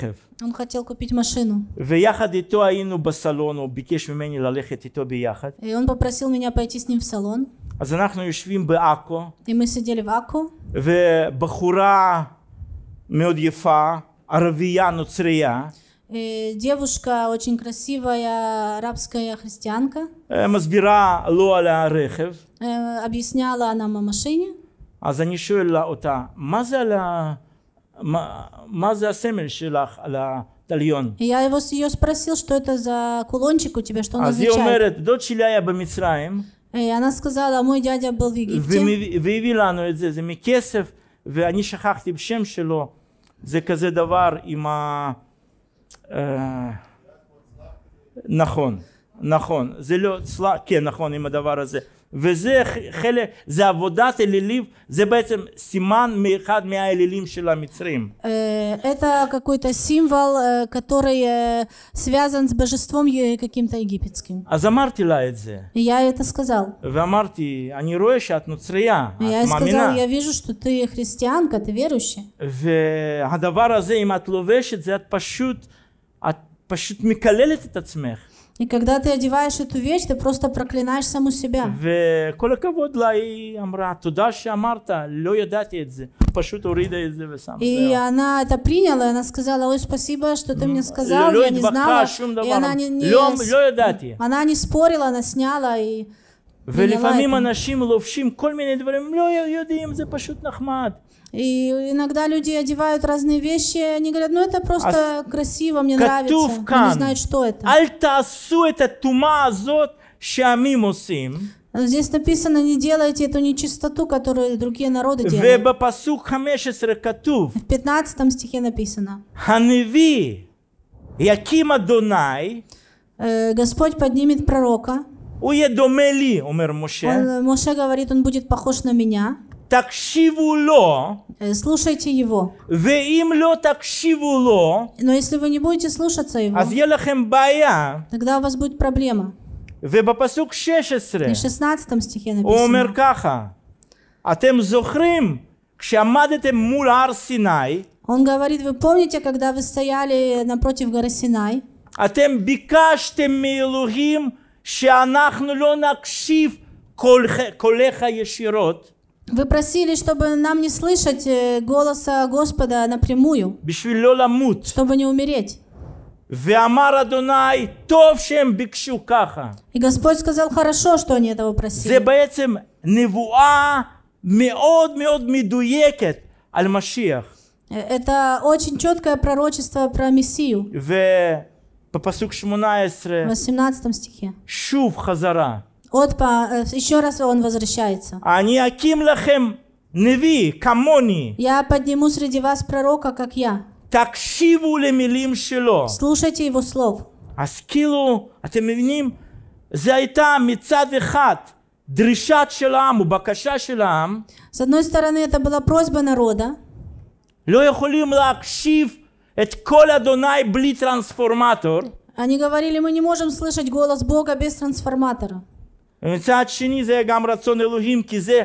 купить Он хотел купить машину. ויחד איתו היינו בסלון, הוא ביקש ממני ללכת איתו ביחד. И он попросил меня пойти с ним в салон. אז אנחנו יושבים בעכו, И мы сидели в Аку. ובחורה מאוד יפה, ערבייה נוצרייה, И девушка очень красивая, арабская христианка. אה, מסבירה לו על הרכב, э, объясняла нам о машине. אז אני שואל אותה, מה זה על ה... מה, מה זה הסמל שלך על התליון? И я его, ее спросил, что это за кулончик у тебя, что он אז היא означает. אומרת, דוד שלי היה במצרים, И она сказала, мой дядя был в Египте. ומביא- והביא לנו את זה, זה מכסף, ואני שכחתי בשם שלו, זה כזה דבר עם ה... אה, נכון, נכון, זה לא צלע, כן נכון עם הדבר הזה, וזה ח- חלק, זה עבודת אלילים, זה בעצם סימן מאחד מהאלילים של המצרים. Э, Это какой-то символ, э, который э, связан с божеством е- каким-то египетским. אז אמרתי לה את זה, И я это сказал. ואמרתי, אני רואה שאת נוצרייה, И я את ей сказал, מאמינה, я вижу, что ты христианка, ты верующая. והדבר הזה, אם את לובשת, זה את פשוט, את פשוט מקללת את עצמך. И когда ты одеваешь эту вещь, ты просто проклинаешь саму себя. וכל הכבוד לה, היא אמרה, תודה שאמרת, לא ידעתי את זה. פשוט הורידה את זה ושמה. И זהו. она это приняла, и она сказала, ой, спасибо, что ты мне сказал, לא я не знала. התווכחה שום И דבר, она не, не לא, с- לא ידעתי. она не спорила, она сняла и ולפעמים приняла это. אנשים לובשים כל מיני דברים, לא יודעים, זה פשוט נחמד. И иногда люди одевают разные вещи, и они говорят, ну это просто а красиво, мне нравится. Не знают, что это. Альтасу это тумазот шамимусим. Здесь написано, не делайте эту нечистоту, которую другие народы делают. В 15 стихе написано. Ханиви, яким Адонай, э, Господь поднимет пророка. Уедомели, умер Моше. Э, Моше говорит, он будет похож на меня. תקשיבו לו, Э, Слушайте его. ואם לא תקשיבו לו, Но если вы не будете слушаться его, אז יהיה לכם בעיה. тогда у вас будет проблема. ובפסוק 16 И в 16 стихе הוא אומר написано, ככה, אתם זוכרים כשעמדתם מול הר סיני, он говорит, вы помните, когда вы стояли напротив горы Синай, אתם ביקשתם מאלוהים שאנחנו לא נקשיב קולך- קולך ישירות, вы просили, чтобы нам не слышать э, голоса Господа напрямую, בשביל לא למות. чтобы не умереть. ואמר אדוני, טוב שהם ביקשו ככה. И Господь сказал, хорошо, что они этого זה просили. בעצם נבואה מאוד מאוד מדויקת על משיח. Э, Это очень четкое пророчество про Мессию ובפסוק 18 в 18 стихе. שוב חזרה. Вот по, э, еще раз он возвращается. אני אקים לכם נביא כמוני, Я подниму среди вас пророка, как я. תקשיבו למילים שלו. Слушайте его слов. אז כאילו, אתם מבינים? זה הייתה מצד אחד דרישת של העם ובקשה של העם, С одной стороны, это была просьба народа. לא יכולים להקשיב את קול אדוני בלי טרנספורמטור, Они говорили, мы не можем слышать голос Бога без трансформатора. ומצד שני זה גם רצון אלוהים, כי זה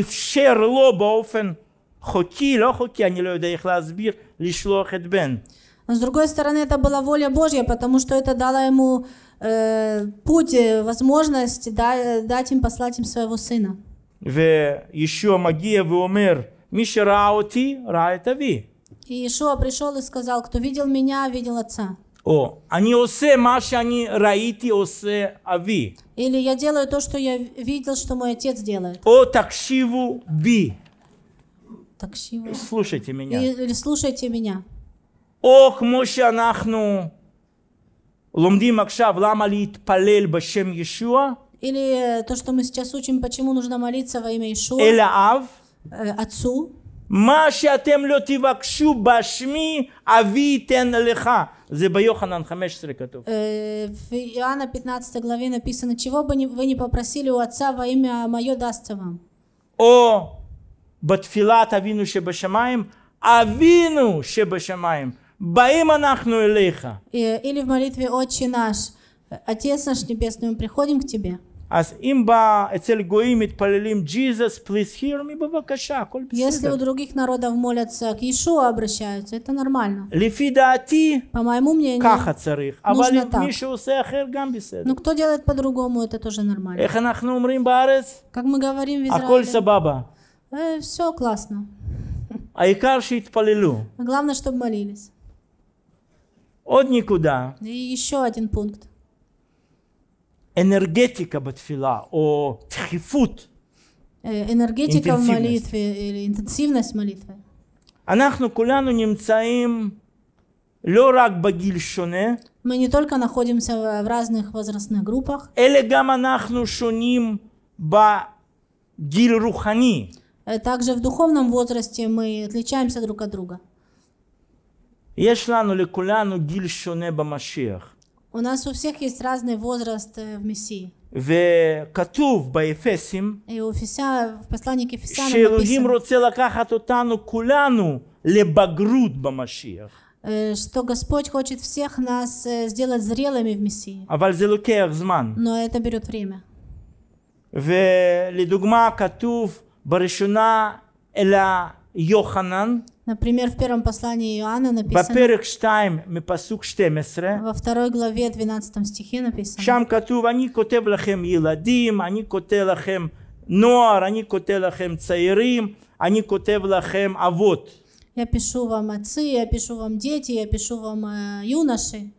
אפשר לו באופן חוקי, לא חוקי, אני לא יודע איך להסביר, לשלוח את בן. Но с другой стороны, это была воля Божья, потому что это дало ему э, путь, э, возможность да- дать им, послать им своего сына. וישוע מגיע ואומר, מי שראה אותי, ראה את אבי. И Иешуа пришел и сказал, кто видел меня, видел отца. או, אני עושה מה שאני ראיתי עושה אבי. Или я делаю то, что я видел, что мой отец делает. או תקשיבו בי, Так, чего? слушайте меня. И- Или слушайте меня. או כמו שאנחנו לומדים עכשיו למה להתפלל בשם ישוע, Или э, то, что мы сейчас учим, почему нужно молиться во имя Ишуа, אל האב, э, Отцу. מה שאתם לא תבקשו בשמי, אבי ייתן לך. זה ביוחנן 15 כתוב. Э, В Иоанна 15 главе написано, чего бы ни- вы не попросили у Отца во имя Мое, дастся вам. או בתפילת אבינו שבשמיים, אבינו שבשמיים, באים אנחנו אליך. И- Или в молитве «Отче наш», «Отец наш Небесный, мы приходим к Тебе». אז אם בא אצל גויים מתפללים Jesus please hear me בבקשה, הכל Если у בסדר. других народов молятся к Иешуа обращаются, это нормально. לפי דעתי По моему мнению, ככה צריך, אבל нужно אם так. מישהו עושה אחר גם בסדר. но кто делает по-другому, это тоже нормально. איך אנחנו אומרים בארץ? Как мы говорим в הכל Израиле, סבבה. все классно. העיקר שיתפללו. Главное, чтобы молились. עוד נקודה, И еще один пункт. אנרגטיקה בתפילה, או דחיפות. Э, Энергетика в Интенсивность. молитве или интенсивность молитвы. אנחנו כולנו נמצאים לא רק בגיל שונה, Мы не только находимся в в разных возрастных группах, אלא גם אנחנו שונים בגיל רוחני. э, также в духовном возрасте мы отличаемся друг от друга. יש לנו לכולנו גיל שונה במשיח. У нас у всех есть разный возраст э, в Мессии. וכתוב באפסים И у Феся, в послании к Ефесянам שאלוהים написано, רוצה לקחת אותנו כולנו לבגרות במשיח. э, что Господь хочет всех нас э, сделать зрелыми в Мессии. אבל זה לוקח זמן. Но это берет время. ולדוגמה כתוב בראשונה אל יוחנן Например, в первом послании Иоанна написано, בפרק 2 מפסוק 12 во второй главе 12 стихе написано, שם כתוב אני כותב לכם ילדים, אני כותב לכם נוער, אני כותב לכם צעירים, אני כותב לכם אבות. я пишу вам отцы, я пишу вам дети, я пишу вам э, юноши.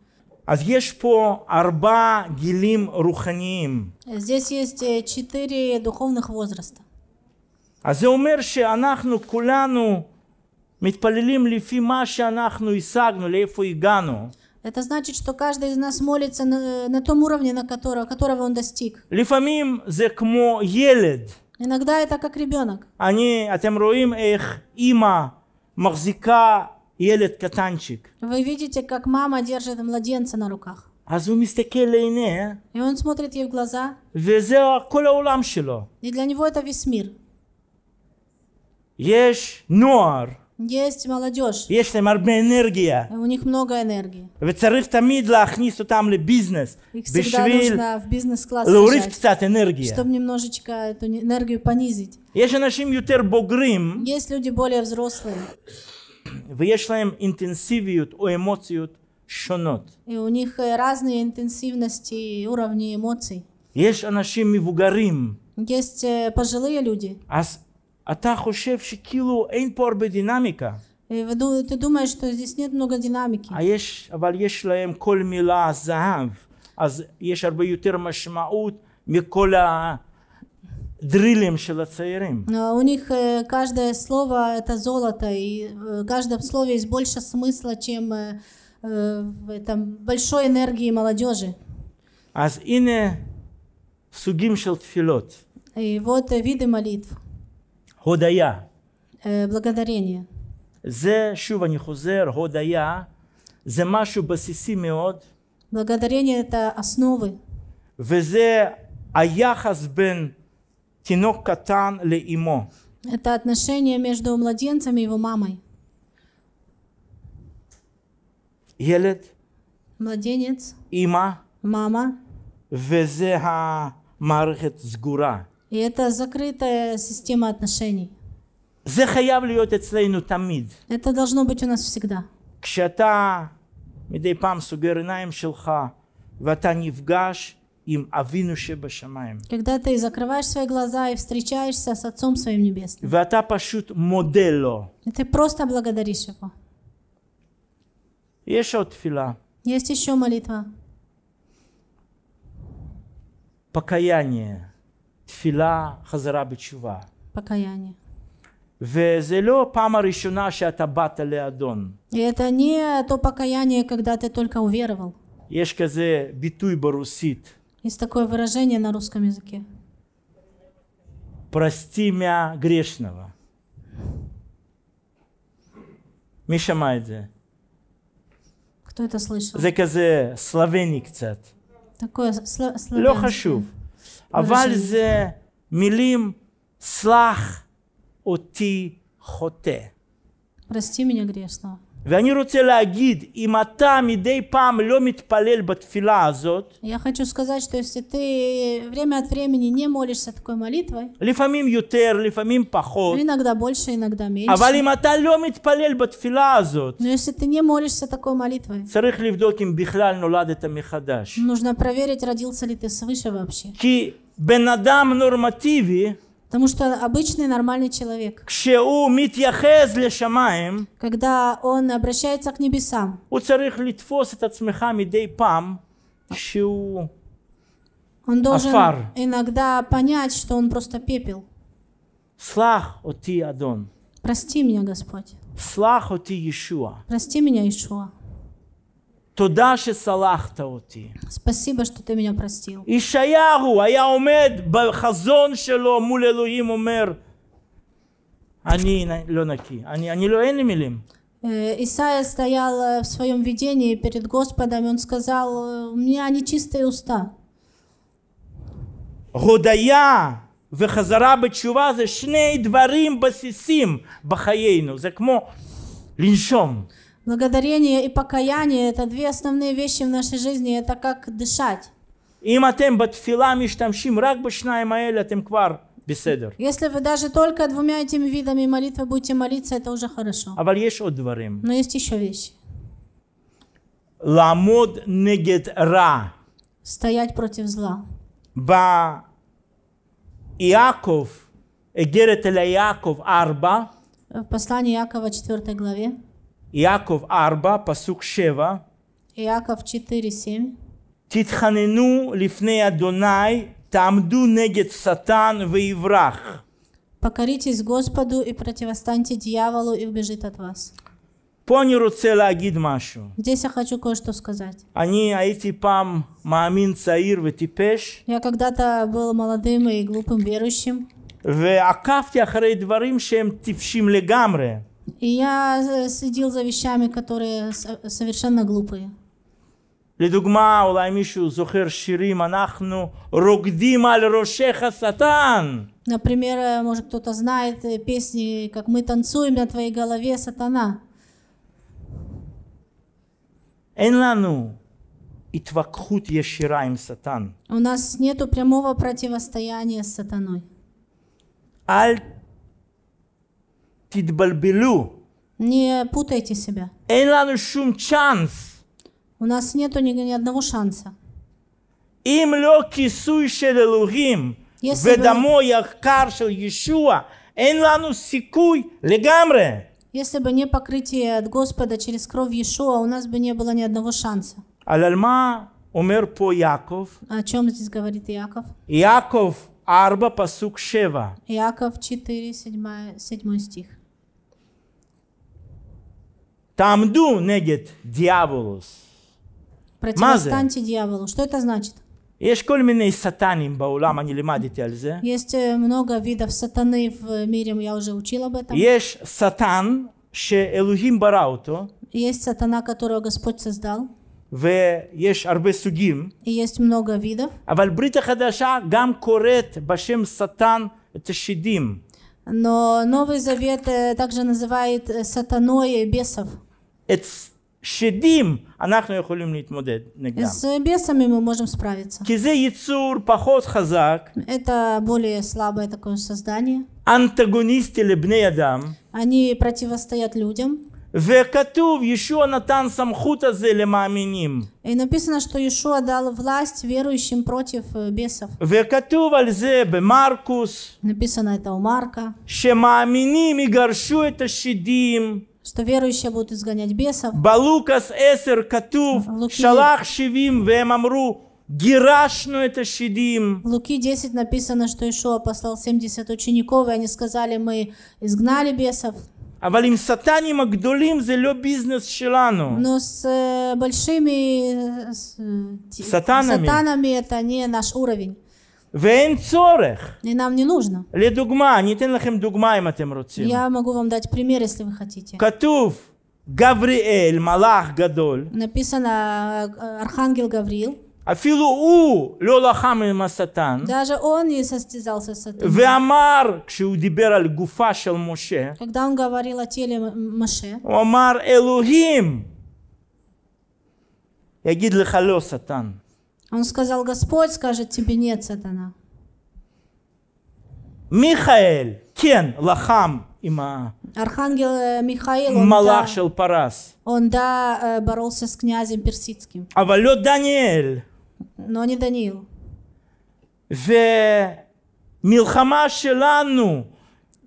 אז יש פה ארבע גילים רוחניים. Здесь есть э, четыре духовных возраста. אז זה אומר שאנחנו כולנו מתפללים לפי מה שאנחנו השגנו, לאיפה הגענו. Это значит, что каждый из нас молится на, на том уровне, на которого, которого он достиг. לפעמים זה כמו ילד. Иногда это как ребенок. אני, אתם רואים איך אימא מחזיקה ילד קטנצ'יק. Вы видите, как мама держит младенца на руках. אז הוא מסתכל לעיניה, И он смотрит ей в глаза, וזה כל העולם שלו. и для него это весь мир. יש נוער, Есть молодежь, יש להם הרבה אנרגיה, и у них много энергии. וצריך תמיד להכניס אותם לביזנס, Их всегда בשביל нужно в бизнес-класс להוריד сажать, קצת אנרגיה. чтобы немножечко эту не- энергию понизить. יש אנשים יותר בוגרים, Есть люди более взрослые, ויש להם אינטנסיביות או אמוציות שונות. и у них э, разные интенсивности и уровни эмоций. יש אנשים מבוגרים, Есть э, пожилые люди, אז אתה חושב שכאילו אין פה הרבה דינמיקה. и вы ду- ты думаешь, что здесь нет много динамики. אה, יש, אבל יש להם כל מילה זהב, אז יש הרבה יותר משמעות מכל הדרילים של הצעירים. Но у них э, каждое слово это золото, и э, в каждом слове есть больше смысла, чем э, э, в этом большой энергии молодежи. אז הנה סוגים של תפילות. И вот э, виды молитв, הודיה. э, благодарение. זה, שוב אני חוזר, הודיה זה משהו בסיסי מאוד, Благодарение это основы, וזה היחס בין תינוק קטן לאימו. это отношение между младенцем и его мамой. ילד, Младенец, אימא, мама, וזה המערכת סגורה. и это закрытая система отношений. זה חייב להיות אצלנו תמיד. Это должно быть у нас всегда. כשאתה מדי פעם סוגר עיניים שלך ואתה נפגש עם אבינו שבשמיים Когда ты закрываешь свои глаза и встречаешься с Отцом Своим Небесным, ואתה פשוט מודה לו. и ты просто благодаришь Его. יש עוד תפילה, Есть еще молитва. פקייניה, תפילה חזרה בתשובה. покаяние. וזה לא פעם הראשונה שאתה באת לאדון. И это не то покаяние, когда ты только уверовал. יש כזה ביטוי ברוסית, Есть такое выражение на русском языке. פרסטי מהגרשנבה. מי שמע את זה? Кто это слышал? זה כזה סלבני קצת. Такое сло- לא славянское. חשוב. אבל זה מילים סלח אותי חוטא. Прости меня грешного. ואני רוצה להגיד, אם אתה מדי פעם לא מתפלל בתפילה הזאת, Я хочу сказать, что если ты время от времени не молишься такой молитвой, לפעמים יותר, לפעמים פחות, иногда больше, иногда меньше, אבל אם אתה לא מתפלל בתפילה הזאת, но если ты не молишься такой молитвой, צריך לבדוק אם בכלל נולדת מחדש. нужно проверить, родился ли ты свыше вообще. כי בן אדם נורמטיבי, Потому что обычный нормальный человек, когда он обращается к небесам, он должен иногда понять, что он просто пепел. Прости меня, Господь. Прости меня, Ишуа. תודה שסלחת אותי. Спасибо, что ты меня простил. ישעיהו היה עומד בחזון שלו מול אלוהים אומר אני נ- לא נקי, אני, אני לא, אין לי מילים. Э, Исаия стоял э, в своем видении перед Господом, и он сказал, «Э, у меня нечистые уста. הודיה וחזרה בתשובה זה שני דברים בסיסים בחיינו, זה כמו לנשום. Благодарение и покаяние – это две основные вещи в нашей жизни, это как дышать. אם אתם בתפילה משתמשים רק בשניים האלה אתם כבר בסדר. Если вы даже только двумя этими видами молитвы будете молиться, это уже хорошо. אבל יש עוד דברים. Но есть еще вещи. לעמוד נגד רע. Стоять против зла. ביעקב, איגרת אל יעקב 4, В послании Иакова 4 главе, יעקב 4, פסוק 7, Иаков 4:7. תתחננו לפני אדוני, תעמדו נגד שטן ויברח. «Покоритесь Господу и противостаньте дьяволу, и убежит от вас». פה אני רוצה להגיד משהו. Здесь я хочу кое-что сказать. אני הייתי פעם מאמין צעיר וטיפש, Я когда-то был молодым и глупым верующим, ועקבתי אחרי דברים שהם טיפשים לגמרי. и я э, следил за вещами, которые со- совершенно глупые. לדוגמה, אולי מישהו זוכר שירים, אנחנו רוקדים על ראשך שטן. Например, э, может кто-то знает э, песни, как мы танцуем на твоей голове, сатана. אין לנו התווכחות ישירה עם שטן. У нас нету прямого противостояния с сатаной. אל תתבלבלו. Не путайте себя. אין לנו שום צ'אנס. У нас нету ни, ни одного шанса. אם לא כיסוי של אלוהים Если ודמו יקר של ישוע, אין לנו סיכוי לגמרי. Если бы не покрытие от Господа через кровь Иешуа, у нас бы не было ни одного шанса. אבל על מה אומר פה יעקב? О чем здесь говорит Иаков? יעקב 4 פסוק 7. Иаков 4, 7, 7 стих. תעמדו נגד דיאבולוס. Противостаньте дьяволу. Что это значит? יש כל מיני שטנים בעולם, אני לימדתי על זה. Есть э, много видов сатаны в мире, я уже учил об этом. יש שטן שאלוהים ברא אותו, Есть сатана, которого Господь создал, ויש הרבה סוגים, и есть много видов. אבל ברית החדשה גם קוראת בשם שטן את השדים. Но Новый Завет э, также называет э, сатаной бесов. את שדים אנחנו יכולים להתמודד נגדם. С бесами мы можем справиться. כי זה יצור פחות חזק, Это более слабое такое создание. אנטגוניסטי לבני אדם, Они противостоят людям. וכתוב, ישוע נתן סמכות הזה למאמינים. И написано, что Иешуа дал власть верующим против э, бесов. וכתוב על זה במרקוס, Написано это у Марка, שמאמינים יגרשו את השדים. что верующие будут изгонять бесов. בלוקאס 10 כתוב, לוקי- שלח שבעים והם אמרו, גירשנו את השדים. В Луки 10 написано, что Иешуа послал 70 учеников, и они сказали, мы изгнали бесов. אבל עם סטנים הגדולים זה לא ביזנס שלנו. Но с э, большими э, с, э, ти- Сатанами. сатанами это не наш уровень. ואין צורך. И нам не нужно. לדוגמה, אני אתן לכם דוגמה אם אתם רוצים. Я могу вам дать пример, если вы хотите. כתוב, גבריאל, מלאך גדול, Написано, э, Архангел Гавриил אפילו הוא לא לחם עם השטן, Даже он не состязался с сатаной. ואמר, כשהוא דיבר על גופה של משה, Когда он говорил о теле М- Моше, הוא אמר, אלוהים יגיד לך לא, שטן. он сказал, Господь скажет тебе нет, сатана. מיכאל, כן, לחם עם Архангел э, Михаил, он, המלאך да, של פרס, он да, э, боролся с князем персидским, אבל לא דניאל. но не Даниил. ומלחמה שלנו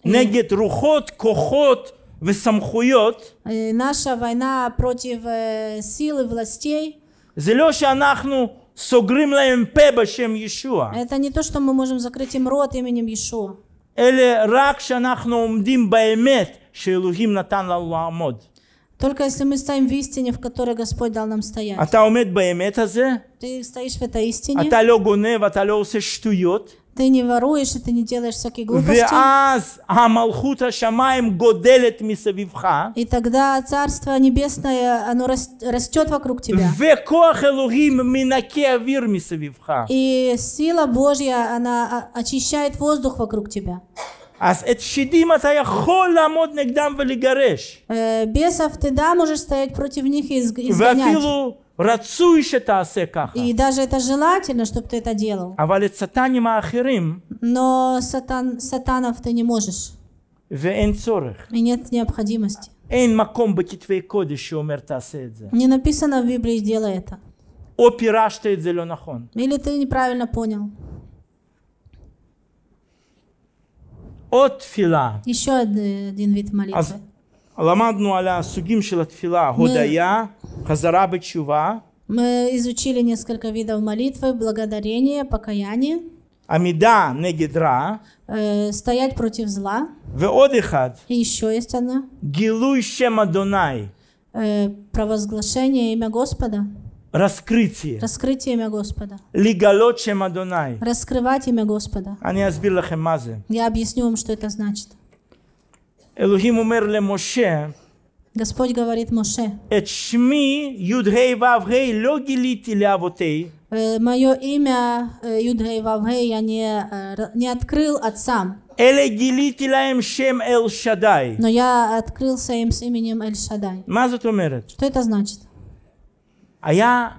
נגד רוחות, כוחות וסמכויות, Э, Наша война против э, сил и властей, זה לא שאנחנו סוגרים להם פה בשם ישוע, это не то, что мы можем закрыть им рот именем Иешуа. אלא רק שאנחנו עומדים באמת שאלוהים נתן לנו לעמוד. Только если мы стоим в истине, в которой Господь дал нам стоять. אתה עומד באמת הזה, Ты стоишь в этой истине, אתה לא גונב, אתה לא עושה שטויות, ты не воруешь, и ты не делаешь всякие глупости. ואז המלכות השמיים גודלת מסביבך, И тогда Царство Небесное, оно рас- растет вокруг тебя. וכוח אלוהים מנקה אוויר מסביבך. И сила Божья, она о- очищает воздух вокруг тебя. אז את שדים אתה יכול לעמוד נגדם ולגרש, Э, Бесов ты, да, можешь стоять против них и изг- изгонять. ואפילו רצוי שתעשה ככה. и даже это желательно, чтобы ты это делал. А Но сатан, сатанов ты не можешь. И нет необходимости. Эн маком быть твой коди, что умер та оседзе. Не написано в Библии сделай это». Или ты неправильно понял. От фила. Еще один вид молитвы. А Ламадну аля сугим шилатфила годая хазараба чува. Мы изучили несколько видов молитвы, благодарение, покаяние. Амида негидра. Э, стоять против зла. Веодихад. И еще есть она. Гилуй Мадонай. Э, провозглашение имя Господа. Раскрытие. Раскрытие имя Господа. Лигалоче Мадонай. Раскрывать имя Господа. Они Я объясню вам, что это значит. Элохим умер ле Моше. Господь говорит Моше. Эт Юдхей Вавхей вавгей лё гилити ле авотей. Мое имя Юдхей Вавхей я не, не открыл отцам. Эле гилити лаем шем Эл Шадай. Но я открылся им с именем Эл Шадай. Мазат умерет. Что это значит? А я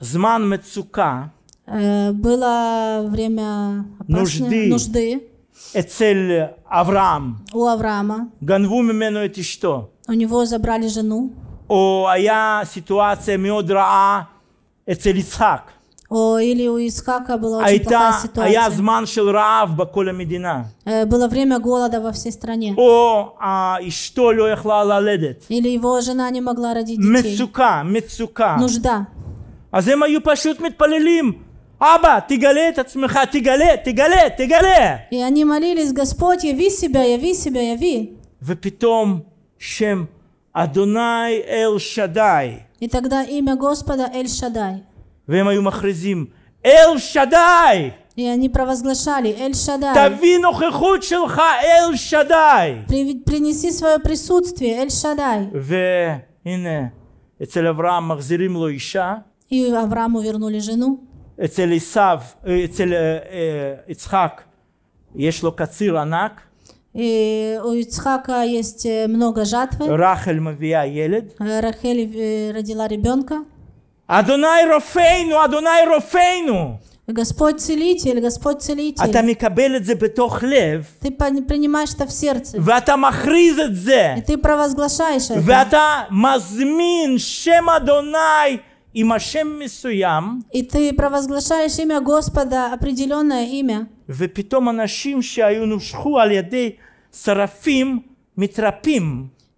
зман мецука. Было время опасное, нужды. нужды. אצל אברהם, у Авраама. גנבו ממנו את אשתו, У него забрали жену. או היה סיטואציה מאוד רעה אצל יצחק. О, или у Исхака была очень הייתה, плохая היה ситуация. זמן של רעב בכל המדינה. Э, Было время голода во всей стране. או אה, אשתו לא יכלה ללדת. Или его жена не могла родить детей. מצוקה, מצוקה. Нужда. אז הם היו פשוט מתפללים. אבא, תגלה את עצמך, תגלה, תגלה, תגלה. И они молились, Господь, яви себя, яви себя, яви. ופתאום שם אדוני אל שדי. И тогда имя Господа Эль Шадай. והם היו מכריזים, אל שדי! И они провозглашали Эль Шадай. תביא נוכחות שלך אל שדי! При- Принеси свое присутствие, Эль Шадай. והנה, אצל אברהם מחזירים לו אישה, И Аврааму вернули жену. אצל עשיו, אה, אצל אה, אה, יצחק יש לו קציר ענק, И у Ицхака есть э, много жатвы. רחל מביאה ילד. Э, Рахель э, родила ребенка. אדוני רופאנו, אדוני רופאנו! Господь целитель, Господь целитель. אתה מקבל את זה בתוך לב, Ты пон- принимаешь это в сердце. ואתה מכריז את זה, И ты провозглашаешь это. ואתה מזמין שם אדוני עם השם מסוים, И ты провозглашаешь имя Господа, определенное имя.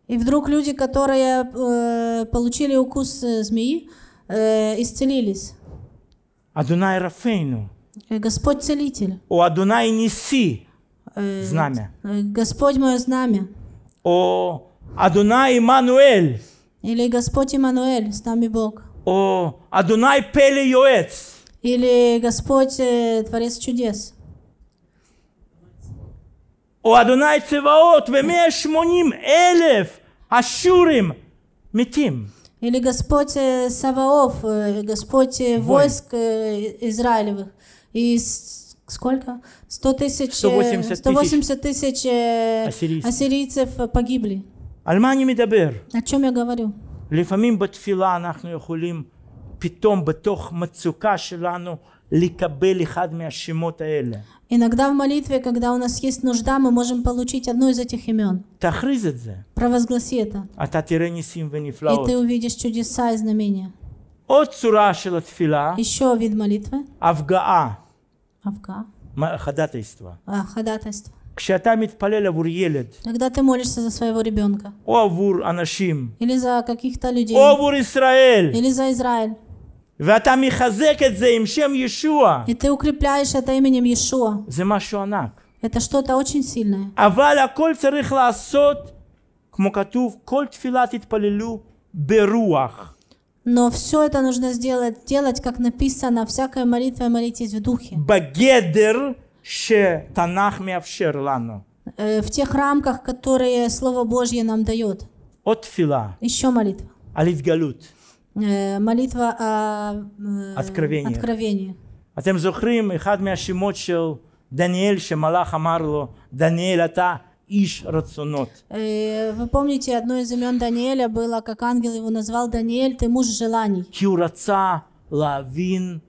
И вдруг люди, которые э, получили укус э, змеи, э, исцелились. Адунай Рафейну. Э, Господь целитель. О Адунай Ниси. Э, знамя. Э, Господь мое знамя. О Адунай Имануэль. Или Господь Имануэль, с нами Бог. О, Адунай пели йоэц. Или Господь э, Творец чудес. О, Адунай цеваот, вемея шмоним элев, ашурим, метим. Или Господь э, Саваоф, э, Господь войск Израилевых. И сколько? 100 тысяч, 180, 180 тысяч ассирийцев погибли. О чем я говорю? לפעמים בתפילה אנחנו יכולים פתאום בתוך מצוקה שלנו לקבל אחד מהשמות האלה. Иногда в молитве, когда у нас есть нужда, мы можем получить одно из этих имен. תכריז את זה. Провозгласи это. אתה תראה ניסים И ונפלאות. ты увидишь чудеса и знамения. עוד צורה של התפילה, Еще вид молитвы. הפגעה, Авка. מה- ходатайство. А, ходатайство. כשאתה מתפלל עבור ילד, Когда ты молишься за своего ребенка. או עבור אנשים, Или за каких-то людей. או עבור ישראל, Или за Израиль. ואתה מחזק את זה עם שם ישוע, И ты укрепляешь это именем Иешуа. זה משהו ענק. Это что-то очень сильное. אבל הכל צריך לעשות, כמו כתוב, כל תפילה תתפללו ברוח. Но все это нужно сделать, делать, как написано, всякая молитва молитесь в духе. בגדר שתנ"ך מאפשר לנו. Э, В тех рамках, которые Слово Божье нам дает. עוד תפילה Еще молитва. על התגלות. Э, Молитва о э, Откровениях. откровении. אתם זוכרים אחד מהשמות של דניאל שמלאך אמר לו, דניאל אתה איש רצונות. Э, Вы помните, одно из имен Даниэля было, как ангел его назвал Даниэль, ты муж желаний. כי הוא רצה להבין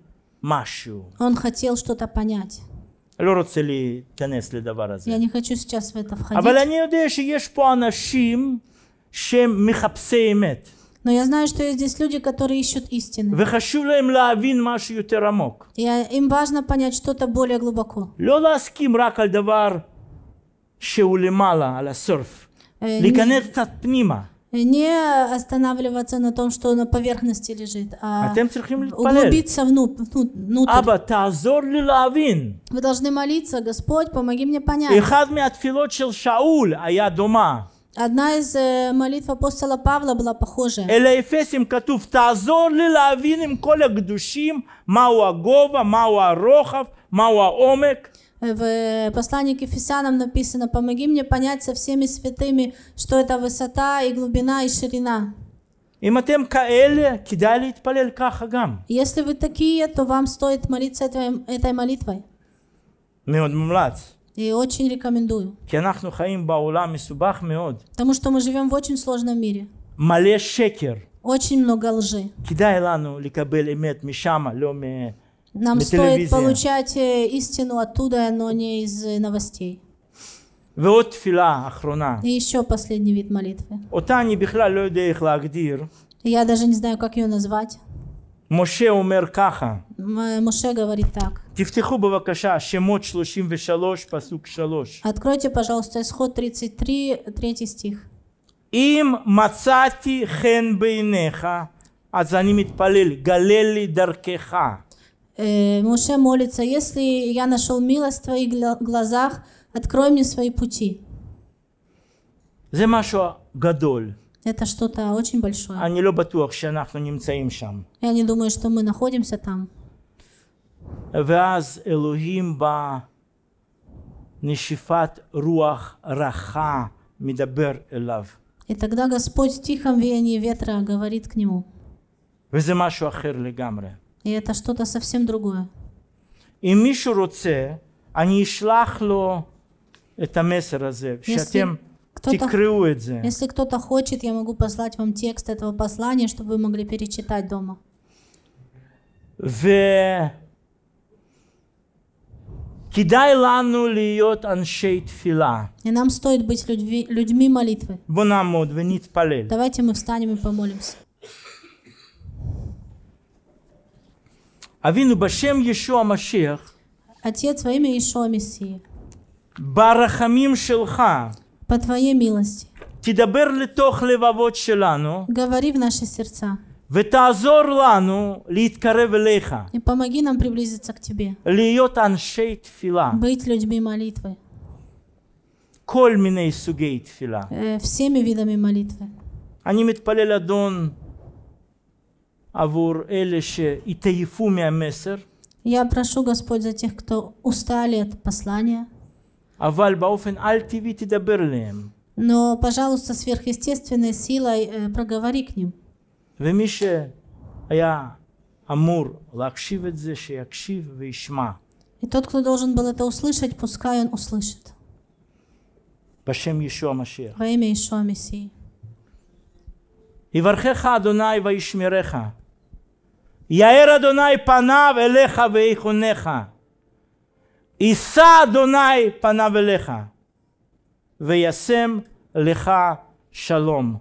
משהו. Он хотел что-то понять. לא רוצה להיכנס לדבר הזה. Я не хочу сейчас в это אבל входить. אני יודע שיש פה אנשים שהם מחפשי אמת, Но я знаю, что есть здесь люди, которые ищут истины. וחשוב להם להבין משהו יותר עמוק. И э, им важно понять что-то более глубоко. לא להסכים רק על דבר שהוא למעלה, על הסורף. Э, Не, להיכנס קצת פנימה. не останавливаться на том, что на поверхности лежит, а, а углубиться внутрь. Вы должны молиться, Господь, помоги мне понять. А Одна из э, молитв апостола Павла была похожа. Элефесим катув тазор лавин им коля гдушим, мау агова, мау арохав, мау аомек В послании к Ефесянам написано, помоги мне понять со всеми святыми, что это высота и глубина и ширина. אם אתם כאלה, כדאי להתפלל ככה גם. Если вы такие, то вам стоит молиться этой, этой молитвой. מאוד מומלץ. И очень рекомендую. כי אנחנו חיים בעולם מסובך מאוד. Потому что мы живем в очень сложном мире. מלא שקר. Очень много лжи. כדאי לנו לקבל אמת משם, לא מ... Нам Бетелевизия. стоит получать э, истину оттуда, но не из э, новостей. ועוד תפילה אחרונה. И еще последний вид молитвы. אותה אני בכלל לא יודע איך להגדיר. Я даже не знаю, как ее назвать. משה אומר ככה, М- Моше говорит так. תפתחו בבקשה שמות 33 פסוק 3. Откройте, пожалуйста, исход 33, третий стих. אם מצאתי חן בעיניך, אז אני מתפלל, גלה לי דרכך. Э, Моше молится, если я нашел милость в твоих гла- глазах, открой мне свои пути. זה משהו גדול. Это что-то очень большое. אני לא בטוח שאנחנו נמצאים שם. Я не думаю, что мы находимся там. ואז אלוהים בנשיפת רוח רחה מדבר אליו. И тогда Господь в тихом веянии ветра говорит к нему. וזה משהו אחר לגמרי. И это что-то совсем другое. אם מישהו רוצה, אני אשלח לו את המסר הזה, שאתם кто-то- תקראו את זה. Если кто-то хочет, я могу послать вам текст этого послания, чтобы вы могли перечитать дома. וכדאי לנו להיות אנשי תפילה. И нам стоит быть людьми, людьми молитвы. בוא נעמוד ונתפלל. Давайте мы встанем и помолимся. אבינו בשם ישוע המשיח, Отец, во имя Иешуа Мессии, ברחמים שלך, по Твоей милости, תדבר לתוך לבבות שלנו, говори в наши сердца ותעזור לנו להתקרב אליך, и помоги нам приблизиться к Тебе, להיות אנשי תפילה, быть людьми молитвы, כל מיני סוגי תפילה. э, всеми видами молитвы. אני מתפלל אדון Я прошу, Господь, за тех, кто устали от послания, אבל באופן על טבעי תדבר אליהם. но, пожалуйста, сверхъестественной силой э, проговори к ним. ומי שהיה אמור להקשיב את זה, שיקשיב וישמע. И тот, кто должен был это услышать, пускай он услышит. בשם ישוע המשיח. Во имя Ишуа Мессии. יברכך אדוני וישמרך. יאר אדוני פניו אליך ויחונך. יישא אדוני פניו אליך. וישם לך שלום.